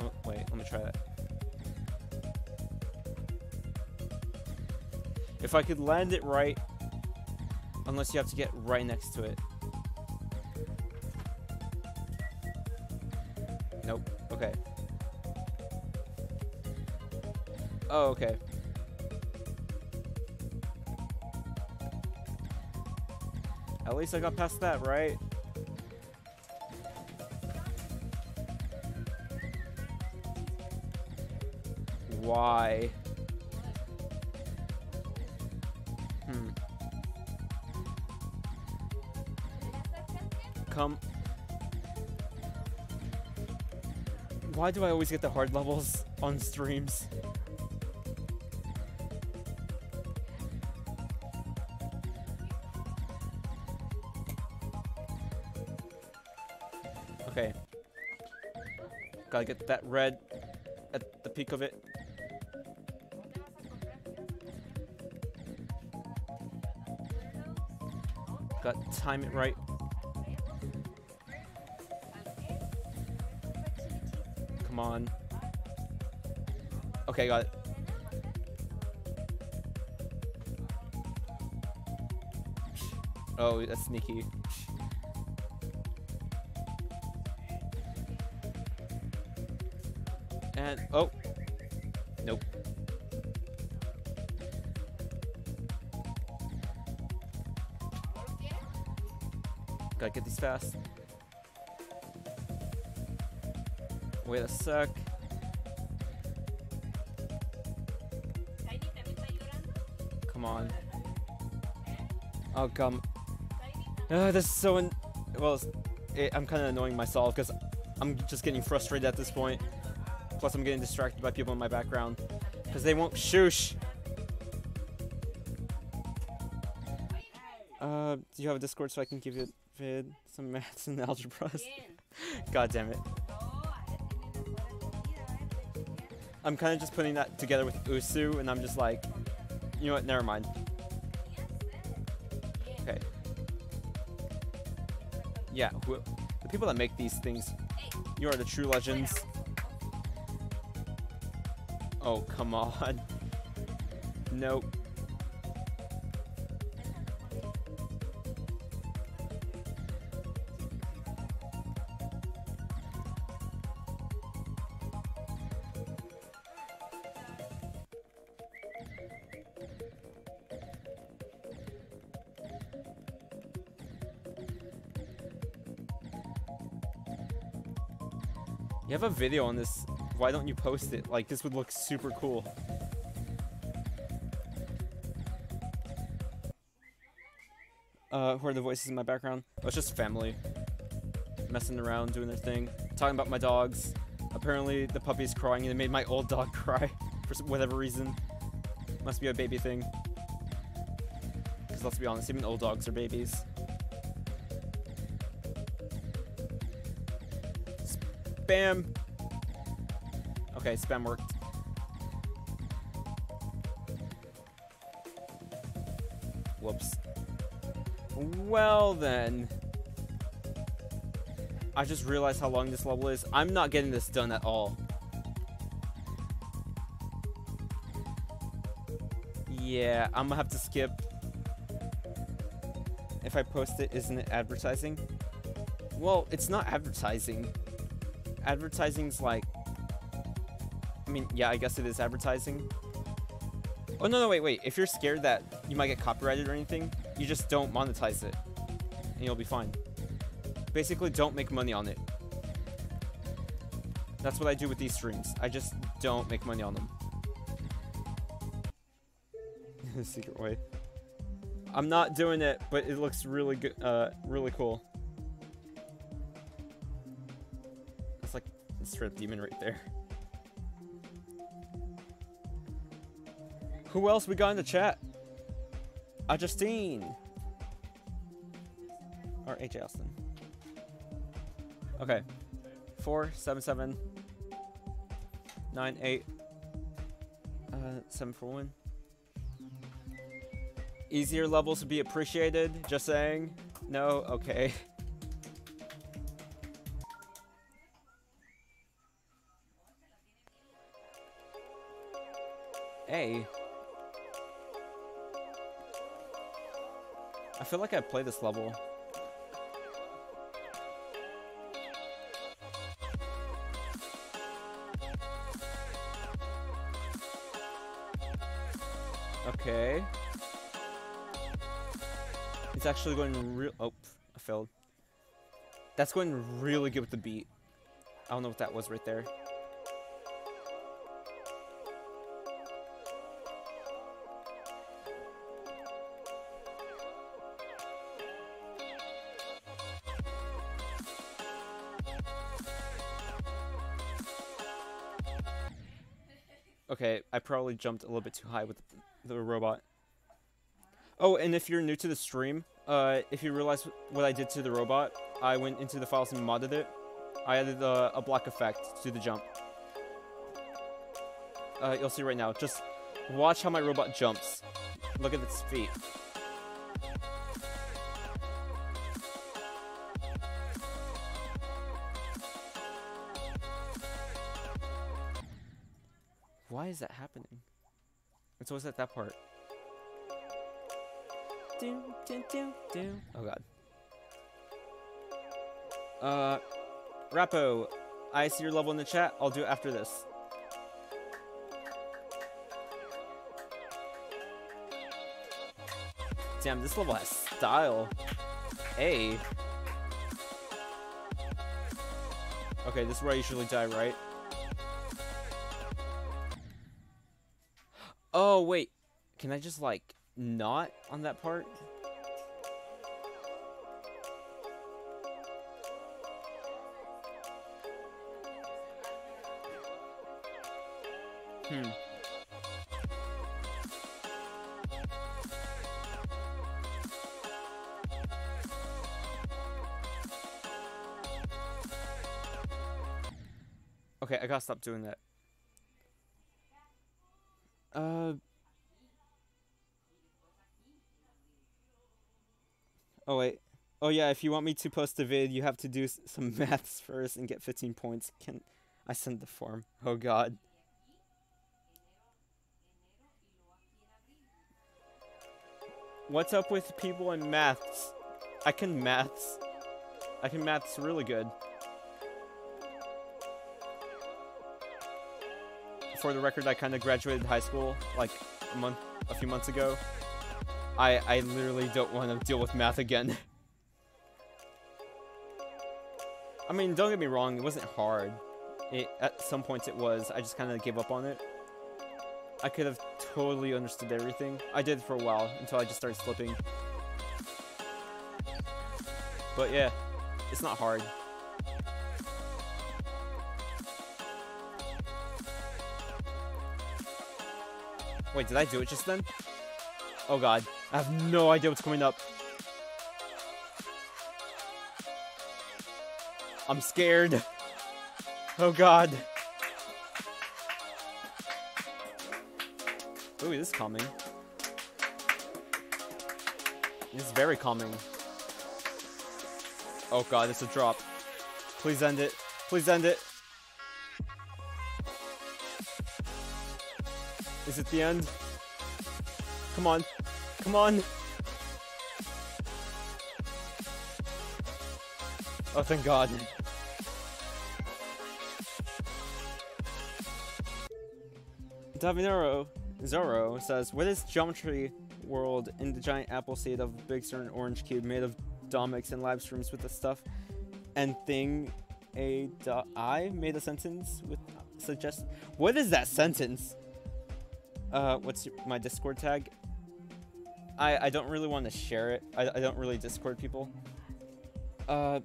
Oh, wait, let me try that. If I could land it right, unless you have to get right next to it. Nope. Okay. Oh, okay. At least I got past that, right? Why? Hmm. Come. Why do I always get the hard levels on streams? Gotta get that red at the peak of it. Got time it right. Come on. Okay, got it. Oh, that's sneaky. Oh. Nope. Gotta get these fast. Wait a sec. Come on. Oh, come. Uh, this is so in well, it, I'm kind of annoying myself because I'm just getting frustrated at this point. Plus, I'm getting distracted by people in my background because they won't shush. Uh, do you have a Discord so I can give you vid some maths and algebras? God damn it. I'm kind of just putting that together with osu, and I'm just like, you know what? Never mind. Okay. Yeah, who, the people that make these things, you are the true legends. Oh, come on. Nope. You have a video on this. Why don't you post it? Like, this would look super cool. Uh, who are the voices in my background? Oh, it's just family. Messing around, doing their thing. Talking about my dogs. Apparently, the puppy's crying and it made my old dog cry for whatever reason. Must be a baby thing. Because let's be honest, even old dogs are babies. Spam! Okay, spam worked. Whoops. Well then. I just realized how long this level is. I'm not getting this done at all. Yeah, I'm gonna have to skip. If I post it, isn't it advertising? Well, it's not advertising. Advertising's like... Mean, yeah, I guess it is advertising. Oh, no, no, wait, wait. If you're scared that you might get copyrighted or anything, you just don't monetize it. And you'll be fine. Basically, don't make money on it. That's what I do with these streams. I just don't make money on them. Secret way. I'm not doing it, but it looks really good, uh, really cool. That's like a strip demon right there. Who else we got in the chat? Uh, Justine. Or AJ Austin. Okay. Four, seven, seven, nine, eight, uh, seven, four, one. Easier levels would be appreciated. Just saying. No. Okay. I feel like I play this level. Okay. It's actually going real- oh, I failed. That's going really good with the beat. I don't know what that was right there. Probably jumped a little bit too high with the robot. Oh, and if you're new to the stream, uh, if you realize what I did to the robot, I went into the files and modded it. I added uh, a block effect to the jump. Uh, you'll see right now. Just watch how my robot jumps. Look at its feet. Is that happening? It's always at that part. Do, do, do, do. Oh god. Uh, Rappo, I see your level in the chat. I'll do it after this. Damn, this level has style. Hey. Okay, this is where I usually die, right? Oh, wait. Can I just, like, not on that part? Hmm. Okay, I gotta stop doing that. Uh. Oh wait. Oh yeah, if you want me to post a vid, you have to do some maths first and get 15 points. Can I send the form? Oh god. What's up with people in maths? I can maths. I can maths really good. For the record, I kind of graduated high school like a month, a few months ago. I I literally don't want to deal with math again. I mean, don't get me wrong, it wasn't hard. It, at some points it was. I just kind of gave up on it. I could have totally understood everything. I did for a while until I just started slipping. But yeah, it's not hard. Wait, did I do it just then? Oh god, I have no idea what's coming up. I'm scared. Oh god. Ooh, this is calming. This is very calming. Oh god, it's a drop. Please end it. Please end it. Is it the end? Come on. Come on. Oh, thank god. Davinero Zoro says, What is Geometry World in the giant apple seed of Big Sur and Orange Cube made of domics and live streams with the stuff and thing a I made a sentence with suggest what is that sentence? Uh, what's your, my Discord tag? I I don't really want to share it. I I don't really Discord people. Uh,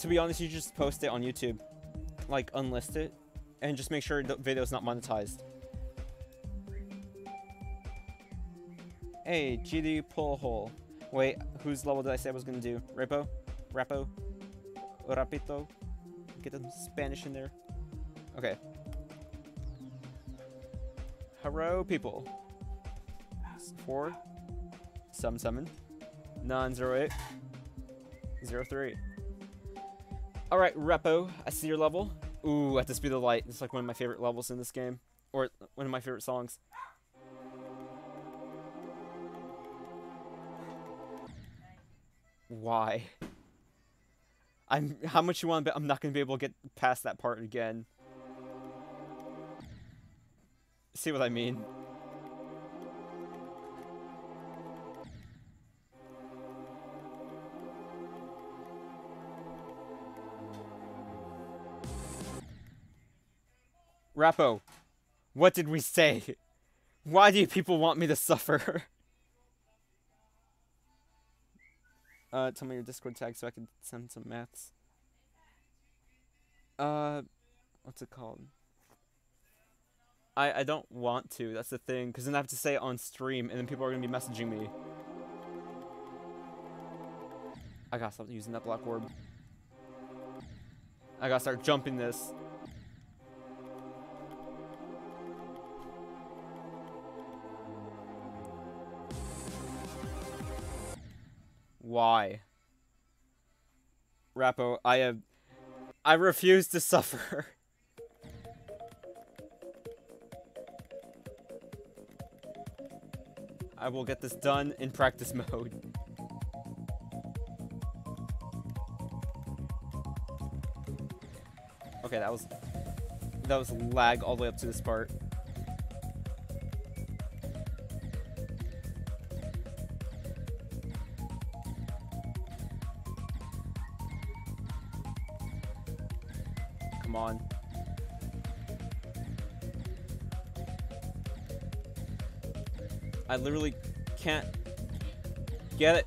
to be honest, you just post it on YouTube, like unlist it, and just make sure the video's not monetized. Hey, GD pull hole. Wait, whose level did I say I was gonna do? Repo? Rapo? Rapito? Get the Spanish in there. Okay. Hello, people. Four, zero, eight, zero, three. All right, Repo. I see your level. Ooh, at the speed of light. It's like one of my favorite levels in this game, or one of my favorite songs. Why? I'm how much you want bet I'm not gonna be able to get past that part again. See what I mean? Rappo, what did we say? Why do people want me to suffer? uh, tell me your Discord tag so I can send some maths. Uh, what's it called? I I don't want to. That's the thing, because then I have to say it on stream, and then people are gonna be messaging me. I gotta stop using that black orb. I gotta start jumping this. Why? Rappo, I have... I refuse to suffer. I will get this done in practice mode. Okay, that was... That was lag all the way up to this part. Literally can't get it.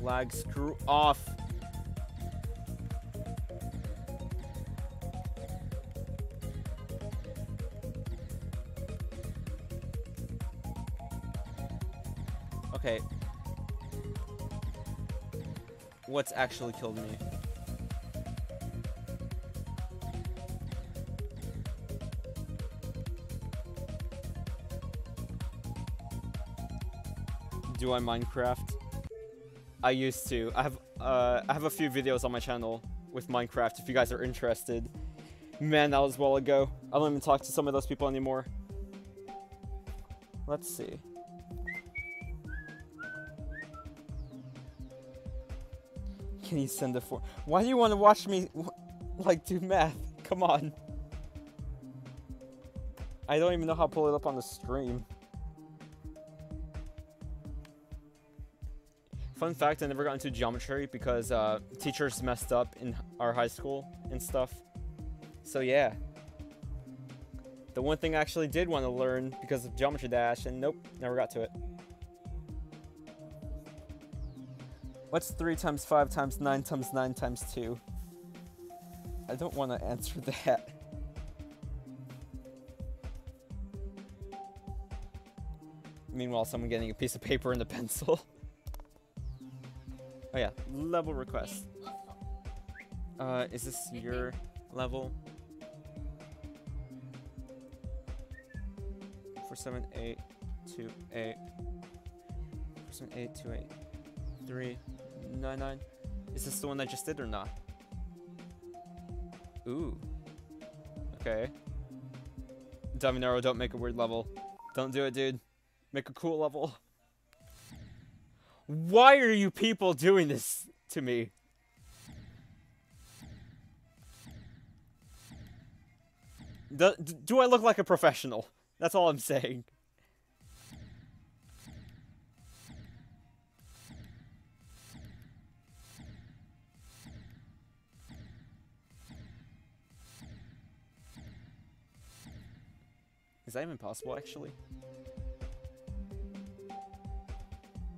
Lag, screw off. Actually killed me? Do I Minecraft? I used to. I have uh, I have a few videos on my channel with Minecraft if you guys are interested. Man, that was a while ago. I don't even talk to some of those people anymore. Let's see. Can you send it for? Why do you want to watch me like do math? Come on. I don't even know how to pull it up on the stream. Fun fact, I never got into geometry because uh, teachers messed up in our high school and stuff. So yeah. The one thing I actually did want to learn because of Geometry Dash, and nope, never got to it. What's 3 times 5 times 9 times 9 times 2? I don't want to answer that. Meanwhile, someone getting a piece of paper and a pencil. oh yeah, level request. Uh, is this your level? Four, seven, eight, two, eight. Four, seven, eight, two, eight three nine nine. Is this the one I just did or not? Ooh. Okay. Dominaro, don't make a weird level. Don't do it, dude. Make a cool level. Why are you people doing this to me? Do, do I look like a professional? That's all I'm saying. Is that even possible, actually?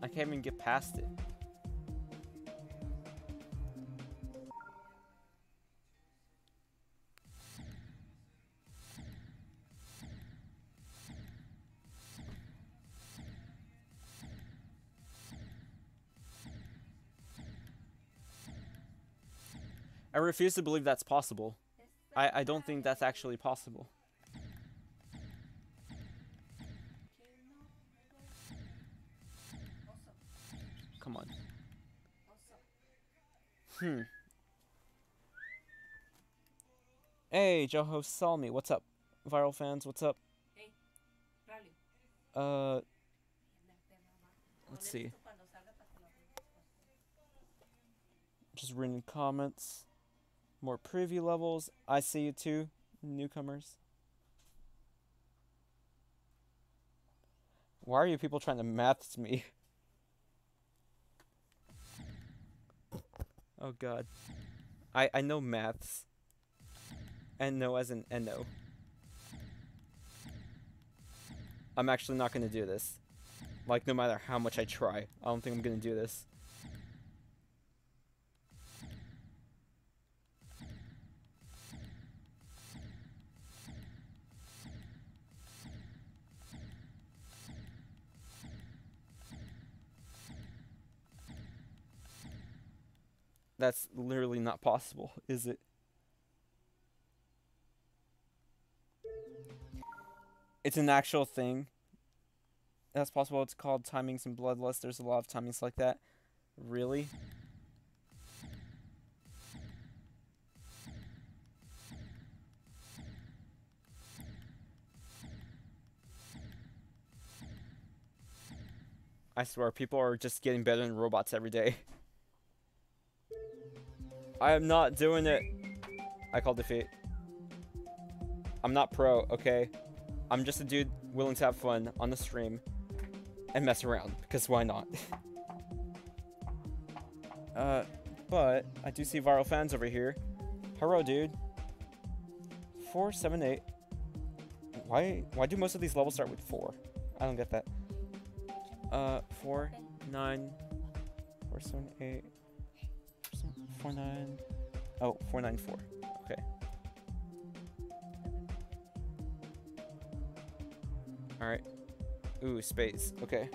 I can't even get past it. I refuse to believe that's possible. I, I don't think that's actually possible. Hmm. Hey, Joho Salmi, what's up? Viral fans, what's up? Hey. Uh, let's see. Cuando salga para que lo- Just reading comments. More preview levels. I see you too, newcomers. Why are you people trying to maths me? Oh god. I I know maths. And no as an and no. I'm actually not gonna do this. Like no matter how much I try. I don't think I'm gonna do this. That's literally not possible, is it? It's an actual thing. That's possible. It's called timings and bloodlust. There's a lot of timings like that. Really? I swear, people are just getting better than robots every day. I am not doing it. I call defeat. I'm not pro, okay? I'm just a dude willing to have fun on the stream and mess around, because why not? uh, but I do see viral fans over here. Hello, dude. 478. Why why do most of these levels start with 4? I don't get that. Uh, 4, 9, 4, 7, 8, 4, 9. Oh, 494. Okay. Alright. Ooh, space. Okay.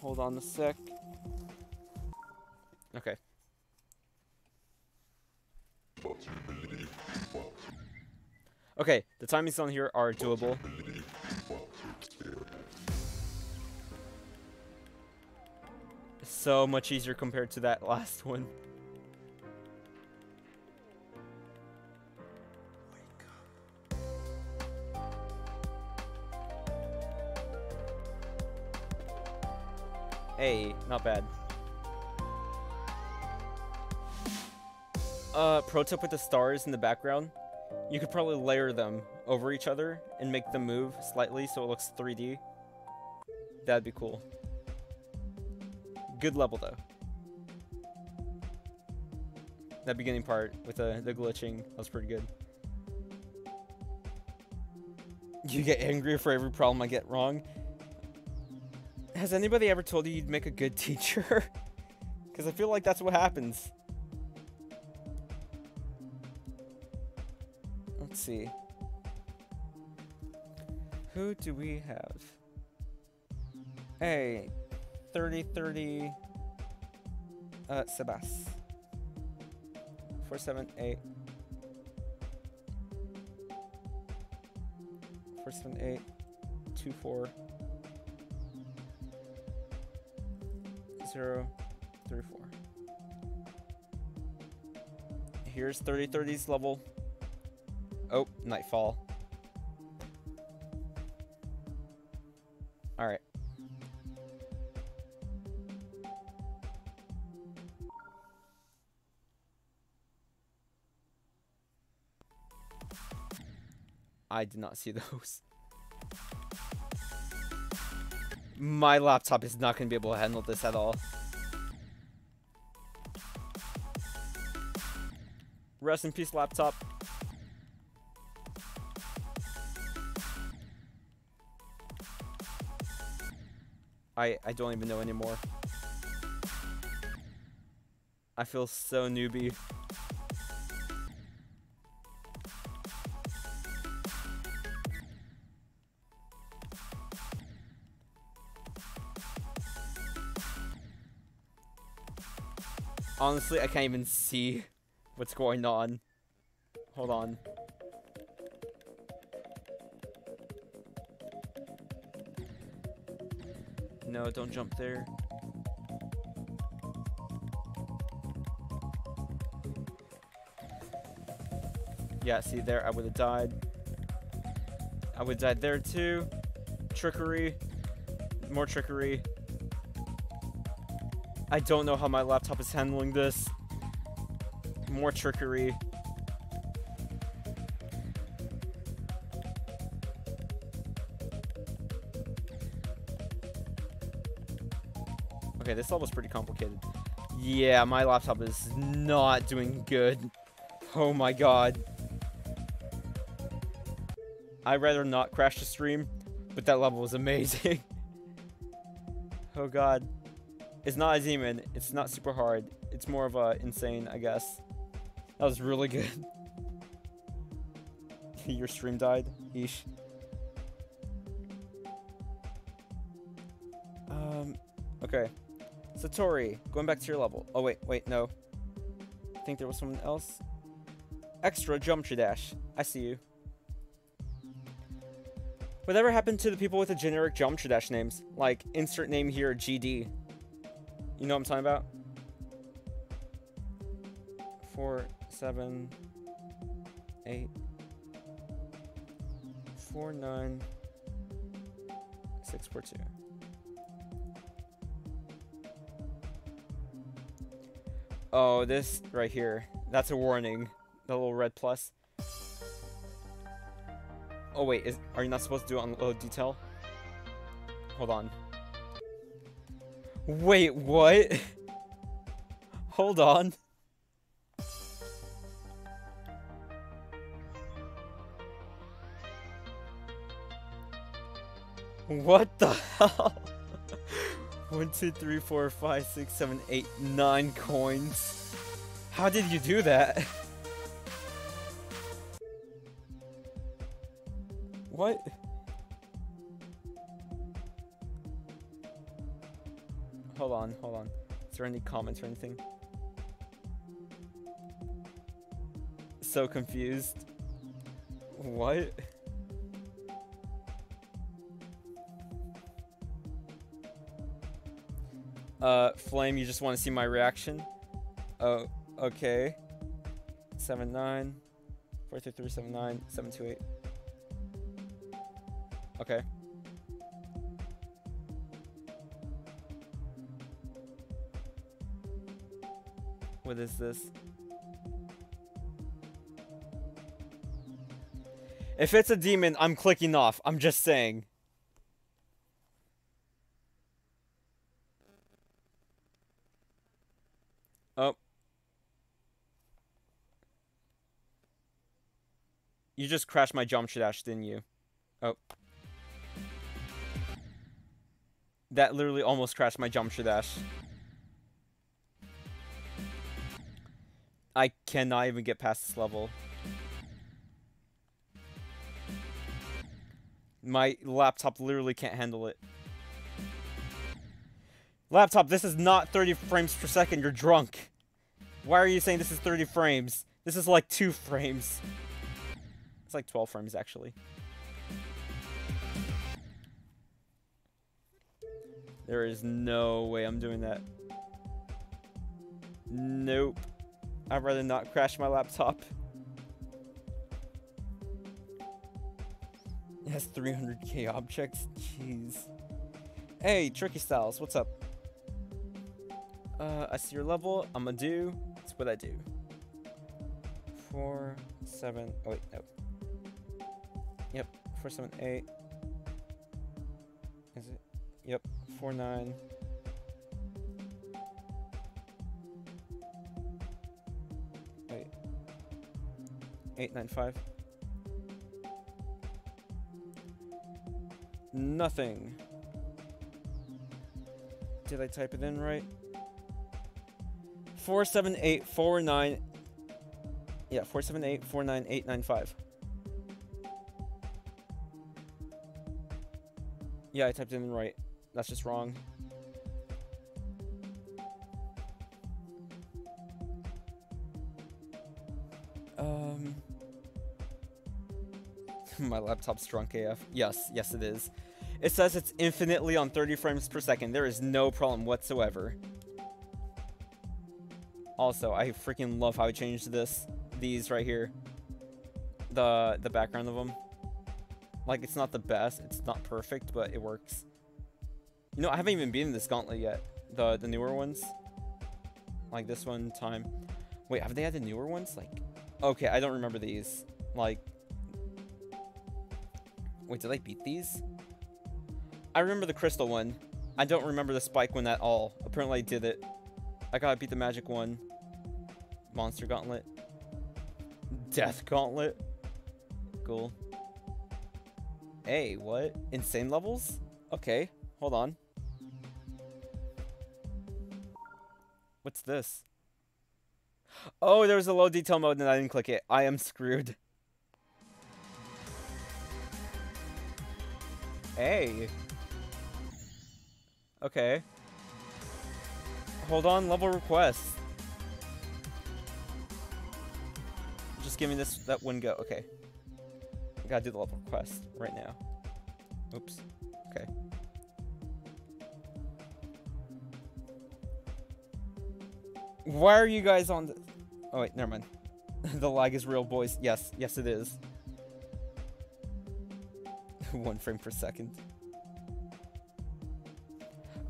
Hold on a sec. Okay. Okay, the timings on here are doable. So much easier compared to that last one. Not bad. Uh, pro tip with the stars in the background. You could probably layer them over each other and make them move slightly so it looks 3D. That'd be cool. Good level though. That beginning part with the, the glitching was pretty good. You get angry for every problem I get wrong. Has anybody ever told you you'd make a good teacher? Because I feel like that's what happens. Let's see. Who do we have? Hey, 30 30 uh Sebas. 478 478 24 zero, three, four. Here's 3030's level. Oh, nightfall. Alright. I did not see those. My laptop is not going to be able to handle this at all. Rest in peace, laptop. I, I don't even know anymore. I feel so newbie. Honestly, I can't even see what's going on. Hold on. No, don't jump there. Yeah, see there, I would have died. I would have died there too. Trickery. More trickery. I don't know how my laptop is handling this. More trickery. Okay, this level's pretty complicated. Yeah, my laptop is not doing good. Oh my god. I'd rather not crash the stream, but that level was amazing. oh god. It's not a demon. It's not super hard. It's more of a insane, I guess. That was really good. Your stream died? Yeesh. Um, okay. Satori, going back to your level. Oh, wait, wait, no. I think there was someone else. Extra Geometry Dash. I see you. Whatever happened to the people with the generic Geometry Dash names? Like, insert name here, GD. You know what I'm talking about? Four, seven, eight, four, nine, six, four, two. Oh, this right here. That's a warning. The little red plus. Oh wait, is are you not supposed to do it on low detail? Hold on. Wait, what? Hold on. What the hell? One, two, three, four, five, six, seven, eight, nine coins. How did you do that? What? Hold on, hold on. Is there any comments or anything? So confused. What? Uh, Flame, you just want to see my reaction? Oh, okay. 7 9, 4 3 3 7 9, 7 2 8. Okay. What is this? If it's a demon, I'm clicking off. I'm just saying. Oh. You just crashed my jump dash, didn't you? Oh. That literally almost crashed my jump dash. I cannot even get past this level. My laptop literally can't handle it. Laptop, this is not 30 frames per second. You're drunk. Why are you saying this is 30 frames? This is like 2 frames. It's like 12 frames, actually. There is no way I'm doing that. Nope. I'd rather not crash my laptop. It has 300k objects. Jeez. Hey, Tricky Styles, what's up? Uh, I see your level. I'm gonna do. That's what I do. Four, seven. Oh wait, no. Yep, four, seven, eight. Is it? Yep, four, nine. Eight, nine, five. Nothing. Did I type it in right? Four seven eight four nine. Yeah, four seven eight four nine eight nine five. Yeah, I typed in right. That's just wrong. my laptop's drunk AF. Yes, yes it is. It says it's infinitely on 30 frames per second. There is no problem whatsoever. Also, I freaking love how I changed this. These right here. The the background of them. Like, it's not the best. It's not perfect, but it works. You know, I haven't even beaten this gauntlet yet. The the newer ones. Like this one time. Wait, have they had the newer ones? Like, okay, I don't remember these. Like, wait, did I beat these? I remember the crystal one. I don't remember the spike one at all. Apparently I did it. I gotta beat the magic one. Monster Gauntlet. Death Gauntlet. Cool. Hey, what? Insane levels? Okay, hold on. What's this? Oh, there was a low detail mode and I didn't click it. I am screwed. Hey. Okay. Hold on, level request. Just give me this that one go. Okay. I gotta do the level request right now. Oops. Okay. Why are you guys on the... Oh wait, never mind. the lag is real, boys. Yes, yes it is. One frame per second.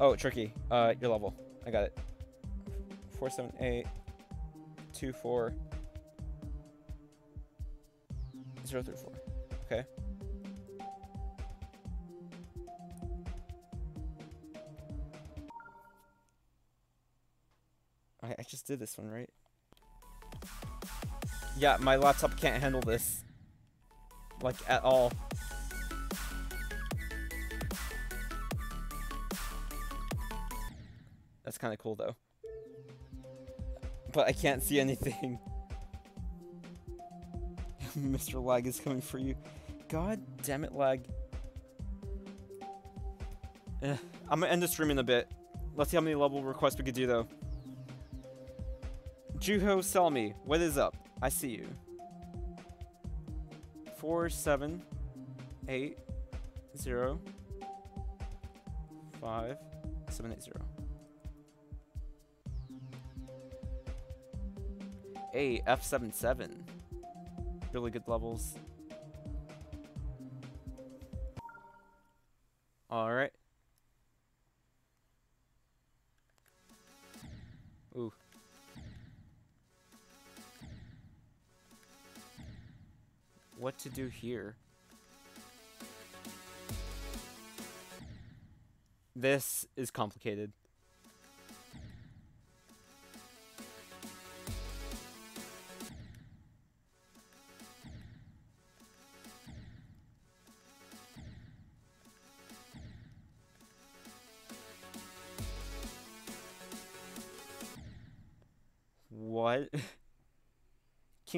Oh, tricky. Uh, your level. I got it. Four seven eight two four zero three four. Okay. I, I just did this one, right? Yeah, my laptop can't handle this. Like, at all. Kind of cool, though. But I can't see anything. Mr. Lag is coming for you. God damn it, Lag. Eh, I'm gonna end the stream in a bit. Let's see how many level requests we could do, though. Juho, sell me. What is up? I see you. Four, seven, eight, zero, five, seven, eight, zero. A F77. Really good levels. Alright. Ooh. What to do here? This is complicated.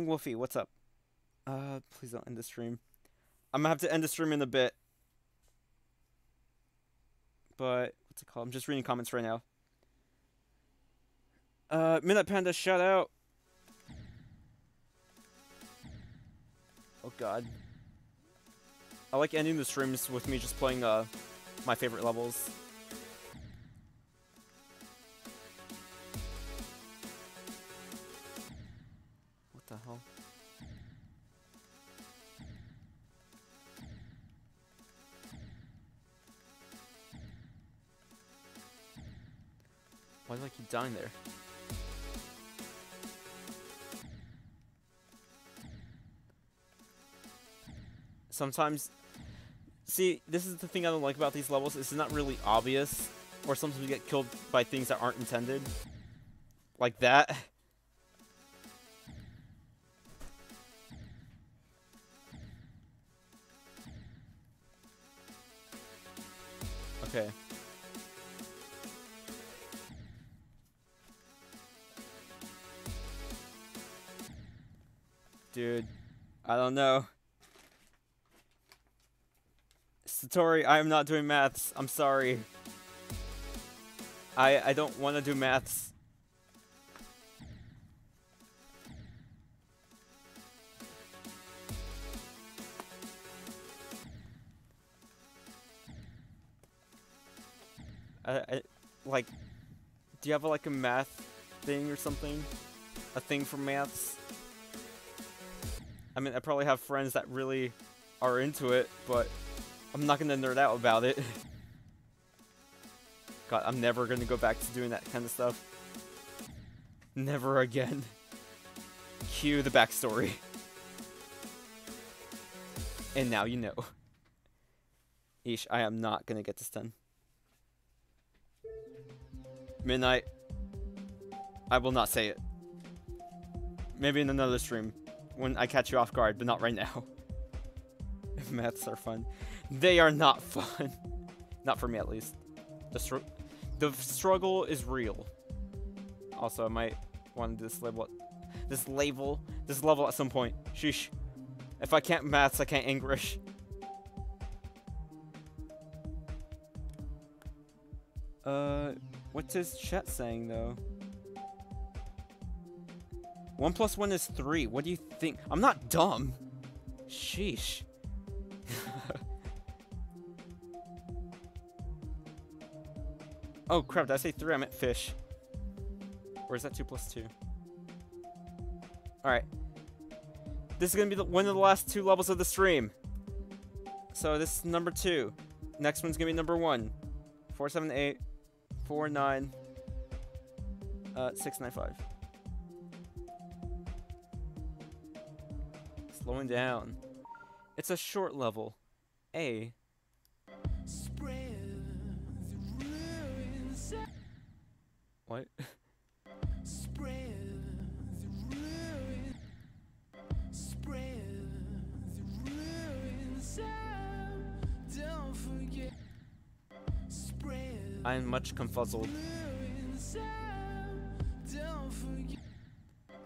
King Wolfie, what's up? Uh, please don't end the stream. I'm gonna have to end the stream in a bit. But, what's it called? I'm just reading comments right now. Uh, Midnight Panda, shout out. Oh god. I like ending the streams with me just playing, uh, my favorite levels. Dying there? Sometimes, see, this is the thing I don't like about these levels. It's not really obvious, or sometimes we get killed by things that aren't intended, like that. Dude, I don't know. Satori, I am not doing maths. I'm sorry. I I don't want to do maths. I, I, like, do you have like a math thing or something? A thing for maths? I mean, I probably have friends that really are into it, but I'm not gonna nerd out about it. God, I'm never gonna go back to doing that kind of stuff. Never again. Cue the backstory. And now you know. Ish, I am not gonna get this done. Midnight. I will not say it. Maybe in another stream when I catch you off guard, but not right now. maths are fun. They are not fun. not for me at least. The, str the struggle is real. Also, I might want to level, this label, this level at some point. Sheesh. If I can't maths, I can't English. Uh, what's his chat saying though? One plus one is three. What do you think? I'm not dumb. Sheesh. oh crap, did I say three? I meant fish. Or is that two plus two? Alright. This is gonna be the, one of the last two levels of the stream. So this is number two. Next one's gonna be number one. Four, seven, eight, four, nine, uh, six, nine, five. Slowing down. It's a short level. A. What? I am much confuzzled.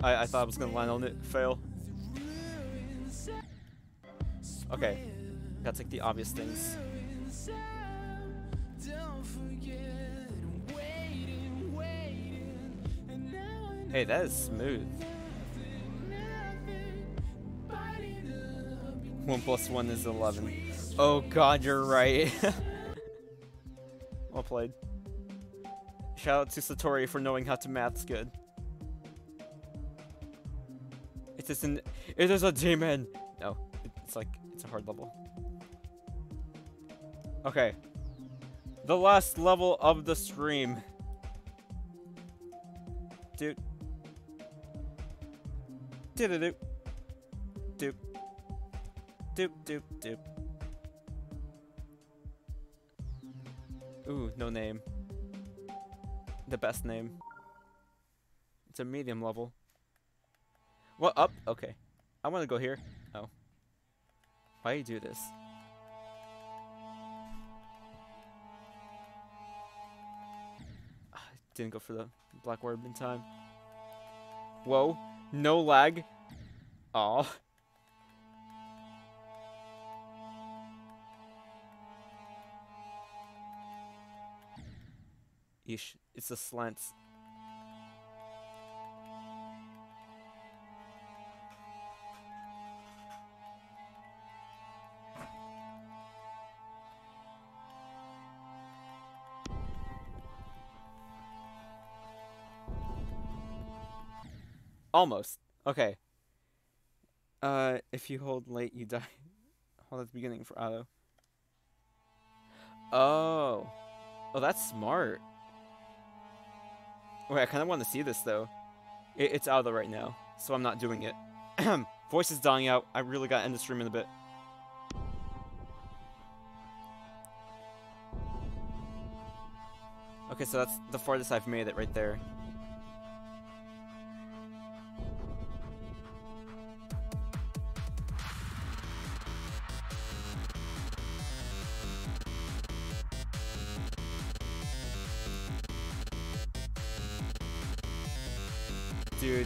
I, I thought I was gonna land on it. Fail. Okay. Gotta take the obvious things. Hey, that is smooth. One plus one is eleven. Oh god, you're right. well played. Shout out to Satori for knowing how to maths good. It is an it is a demon. No, it's like it's a hard level. Okay. The last level of the stream. Dude. Doop doop doop. Doop doop doop. Ooh, no name. The best name. It's a medium level. What up? Okay. I want to go here. Why you do this? I didn't go for the black orb in time. Whoa. No lag. Aw. Ish. It's the slants. Almost. Okay. Uh, if you hold late, you die. hold at the beginning for auto. Oh. Oh, that's smart. Wait, I kind of want to see this, though. It, it's auto right now, so I'm not doing it. Voice is dying out. I really got to end the stream in a bit. Okay, so that's the farthest I've made it right there.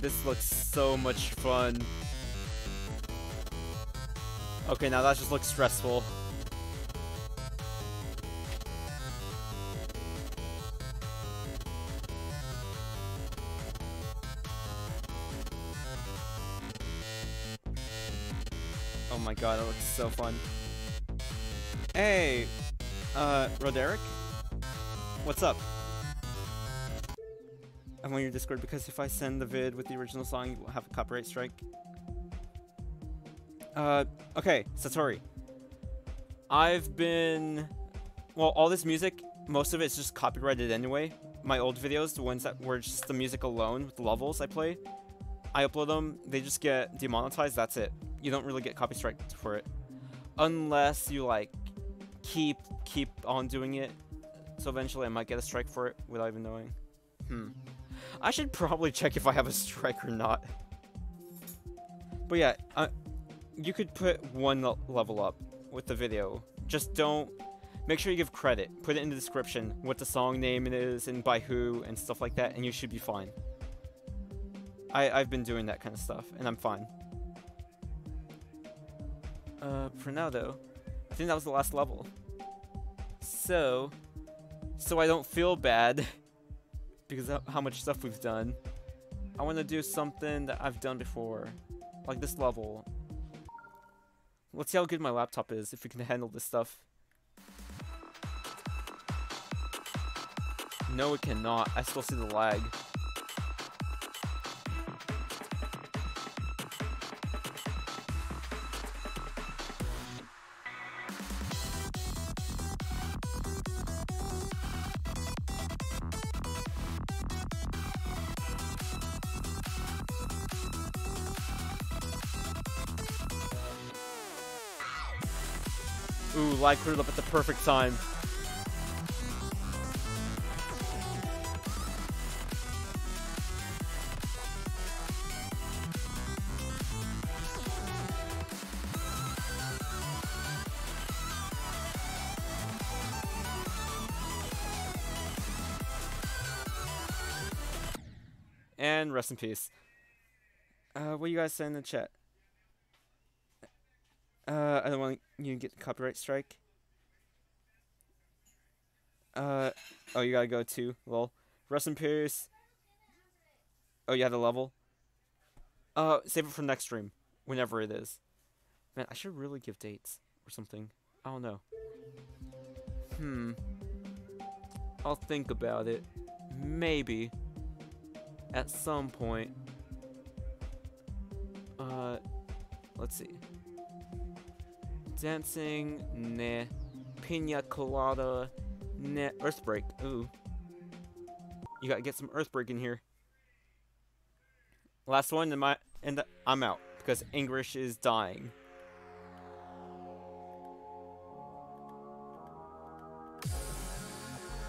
This looks so much fun. Okay, now that just looks stressful. Oh my god, that looks so fun. Hey, uh, Roderick? What's up? I'm on your Discord because if I send the vid with the original song, you will have a copyright strike. Uh, okay, Satori. I've been... Well, all this music, most of it's just copyrighted anyway. My old videos, the ones that were just the music alone with the levels I play, I upload them, they just get demonetized, that's it. You don't really get copy strike for it. Unless you, like, keep keep on doing it. So eventually I might get a strike for it without even knowing. Hmm. I should probably check if I have a strike or not. But yeah, uh, you could put one level up with the video. Just don't... Make sure you give credit. Put it in the description what the song name is and by who and stuff like that, and you should be fine. I, I've been doing that kind of stuff, and I'm fine. Uh, for now though, I think that was the last level. So, so I don't feel bad because of how much stuff we've done. I want to do something that I've done before, like this level. Let's see how good my laptop is, if we can handle this stuff. No, it cannot. I still see the lag. Lag cleared up at the perfect time. And rest in peace. Uh, what are you guys saying in the chat? Uh, I don't want you get the copyright strike. Uh, oh, you gotta go too. Lol. Rest in peace. Oh, you have the level? Uh, save it for next stream. Whenever it is. Man, I should really give dates or something. I don't know. Hmm. I'll think about it. Maybe. At some point. Uh, let's see. Dancing, nah. Pina colada, nah. Earthbreak, ooh. You gotta get some Earthbreak in here. Last one, and my and I'm out because English is dying.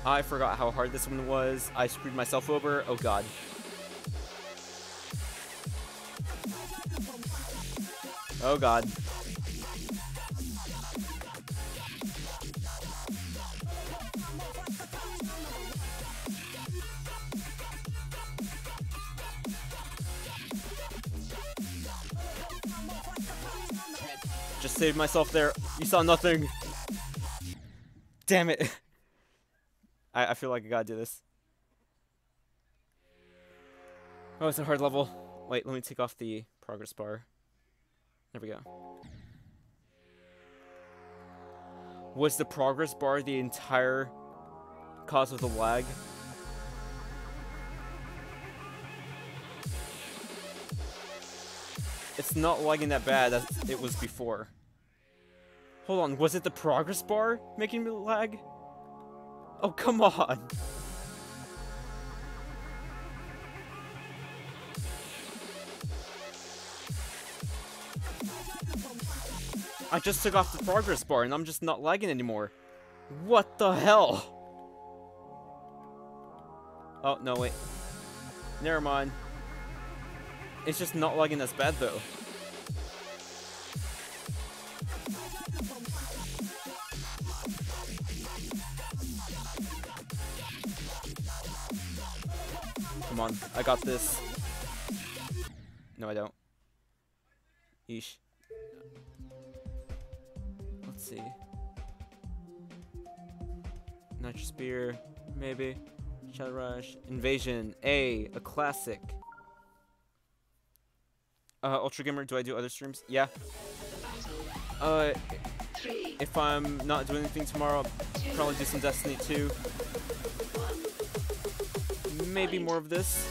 I forgot how hard this one was. I screwed myself over. Oh god. Oh god. Saved myself there. You saw nothing. Damn it. I, I feel like I gotta do this. Oh, it's a hard level. Wait, let me take off the progress bar. There we go. Was the progress bar the entire cause of the lag? It's not lagging that bad as it was before. Hold on, was it the progress bar making me lag? Oh, come on! I just took off the progress bar and I'm just not lagging anymore. What the hell? Oh, no, wait. Never mind. It's just not lagging as bad, though. Come on, I got this. No, I don't. Yeesh. Let's see. Nitro Spear, maybe. Shadow Rush. Invasion. A. A classic. Uh, Ultra Gamer, do I do other streams? Yeah. Uh, if I'm not doing anything tomorrow, I'll probably do some Destiny 2. Maybe more of this.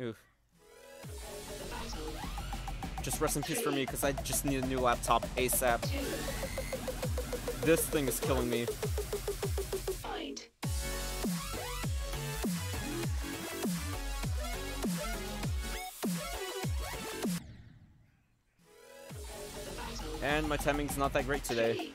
Oof. Just rest in peace for me, because I just need a new laptop ASAP. This thing is killing me. And my timing's not that great today.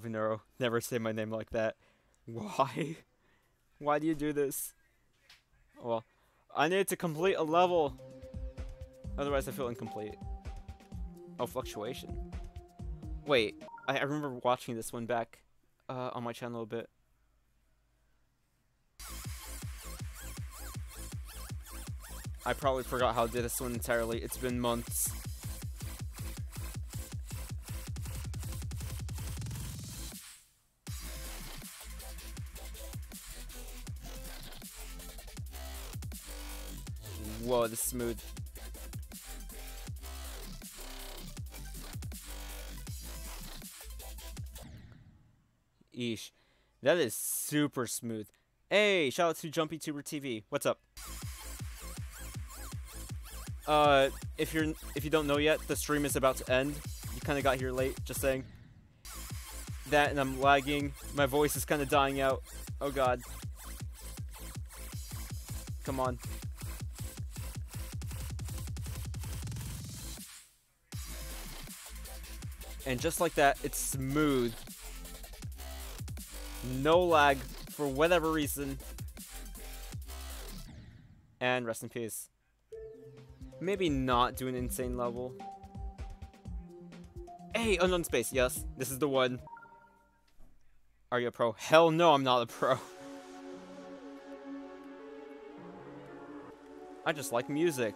Tavinero, never say my name like that. Why? Why do you do this? Well, I need to complete a level. Otherwise, I feel incomplete. Oh, fluctuation. Wait, I, I remember watching this one back uh, on my channel a bit. I probably forgot how to do this one entirely. It's been months. Is smooth. Eesh. That is super smooth. Hey, shout out to Jumpy Tuber TV. What's up? Uh, if you're if you don't know yet, the stream is about to end. You kind of got here late. Just saying. That and I'm lagging. My voice is kind of dying out. Oh god. Come on. And just like that, it's smooth. No lag for whatever reason. And rest in peace. Maybe not do an insane level. Hey, unknown space. Yes, this is the one. Are you a pro? Hell no, I'm not a pro. I just like music.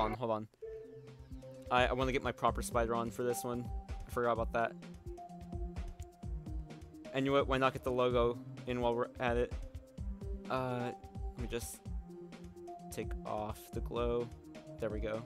On, hold on. I, I want to get my proper spider on for this one. I forgot about that. And you know what? Why not get the logo in while we're at it? Uh, let me just take off the glow. There we go.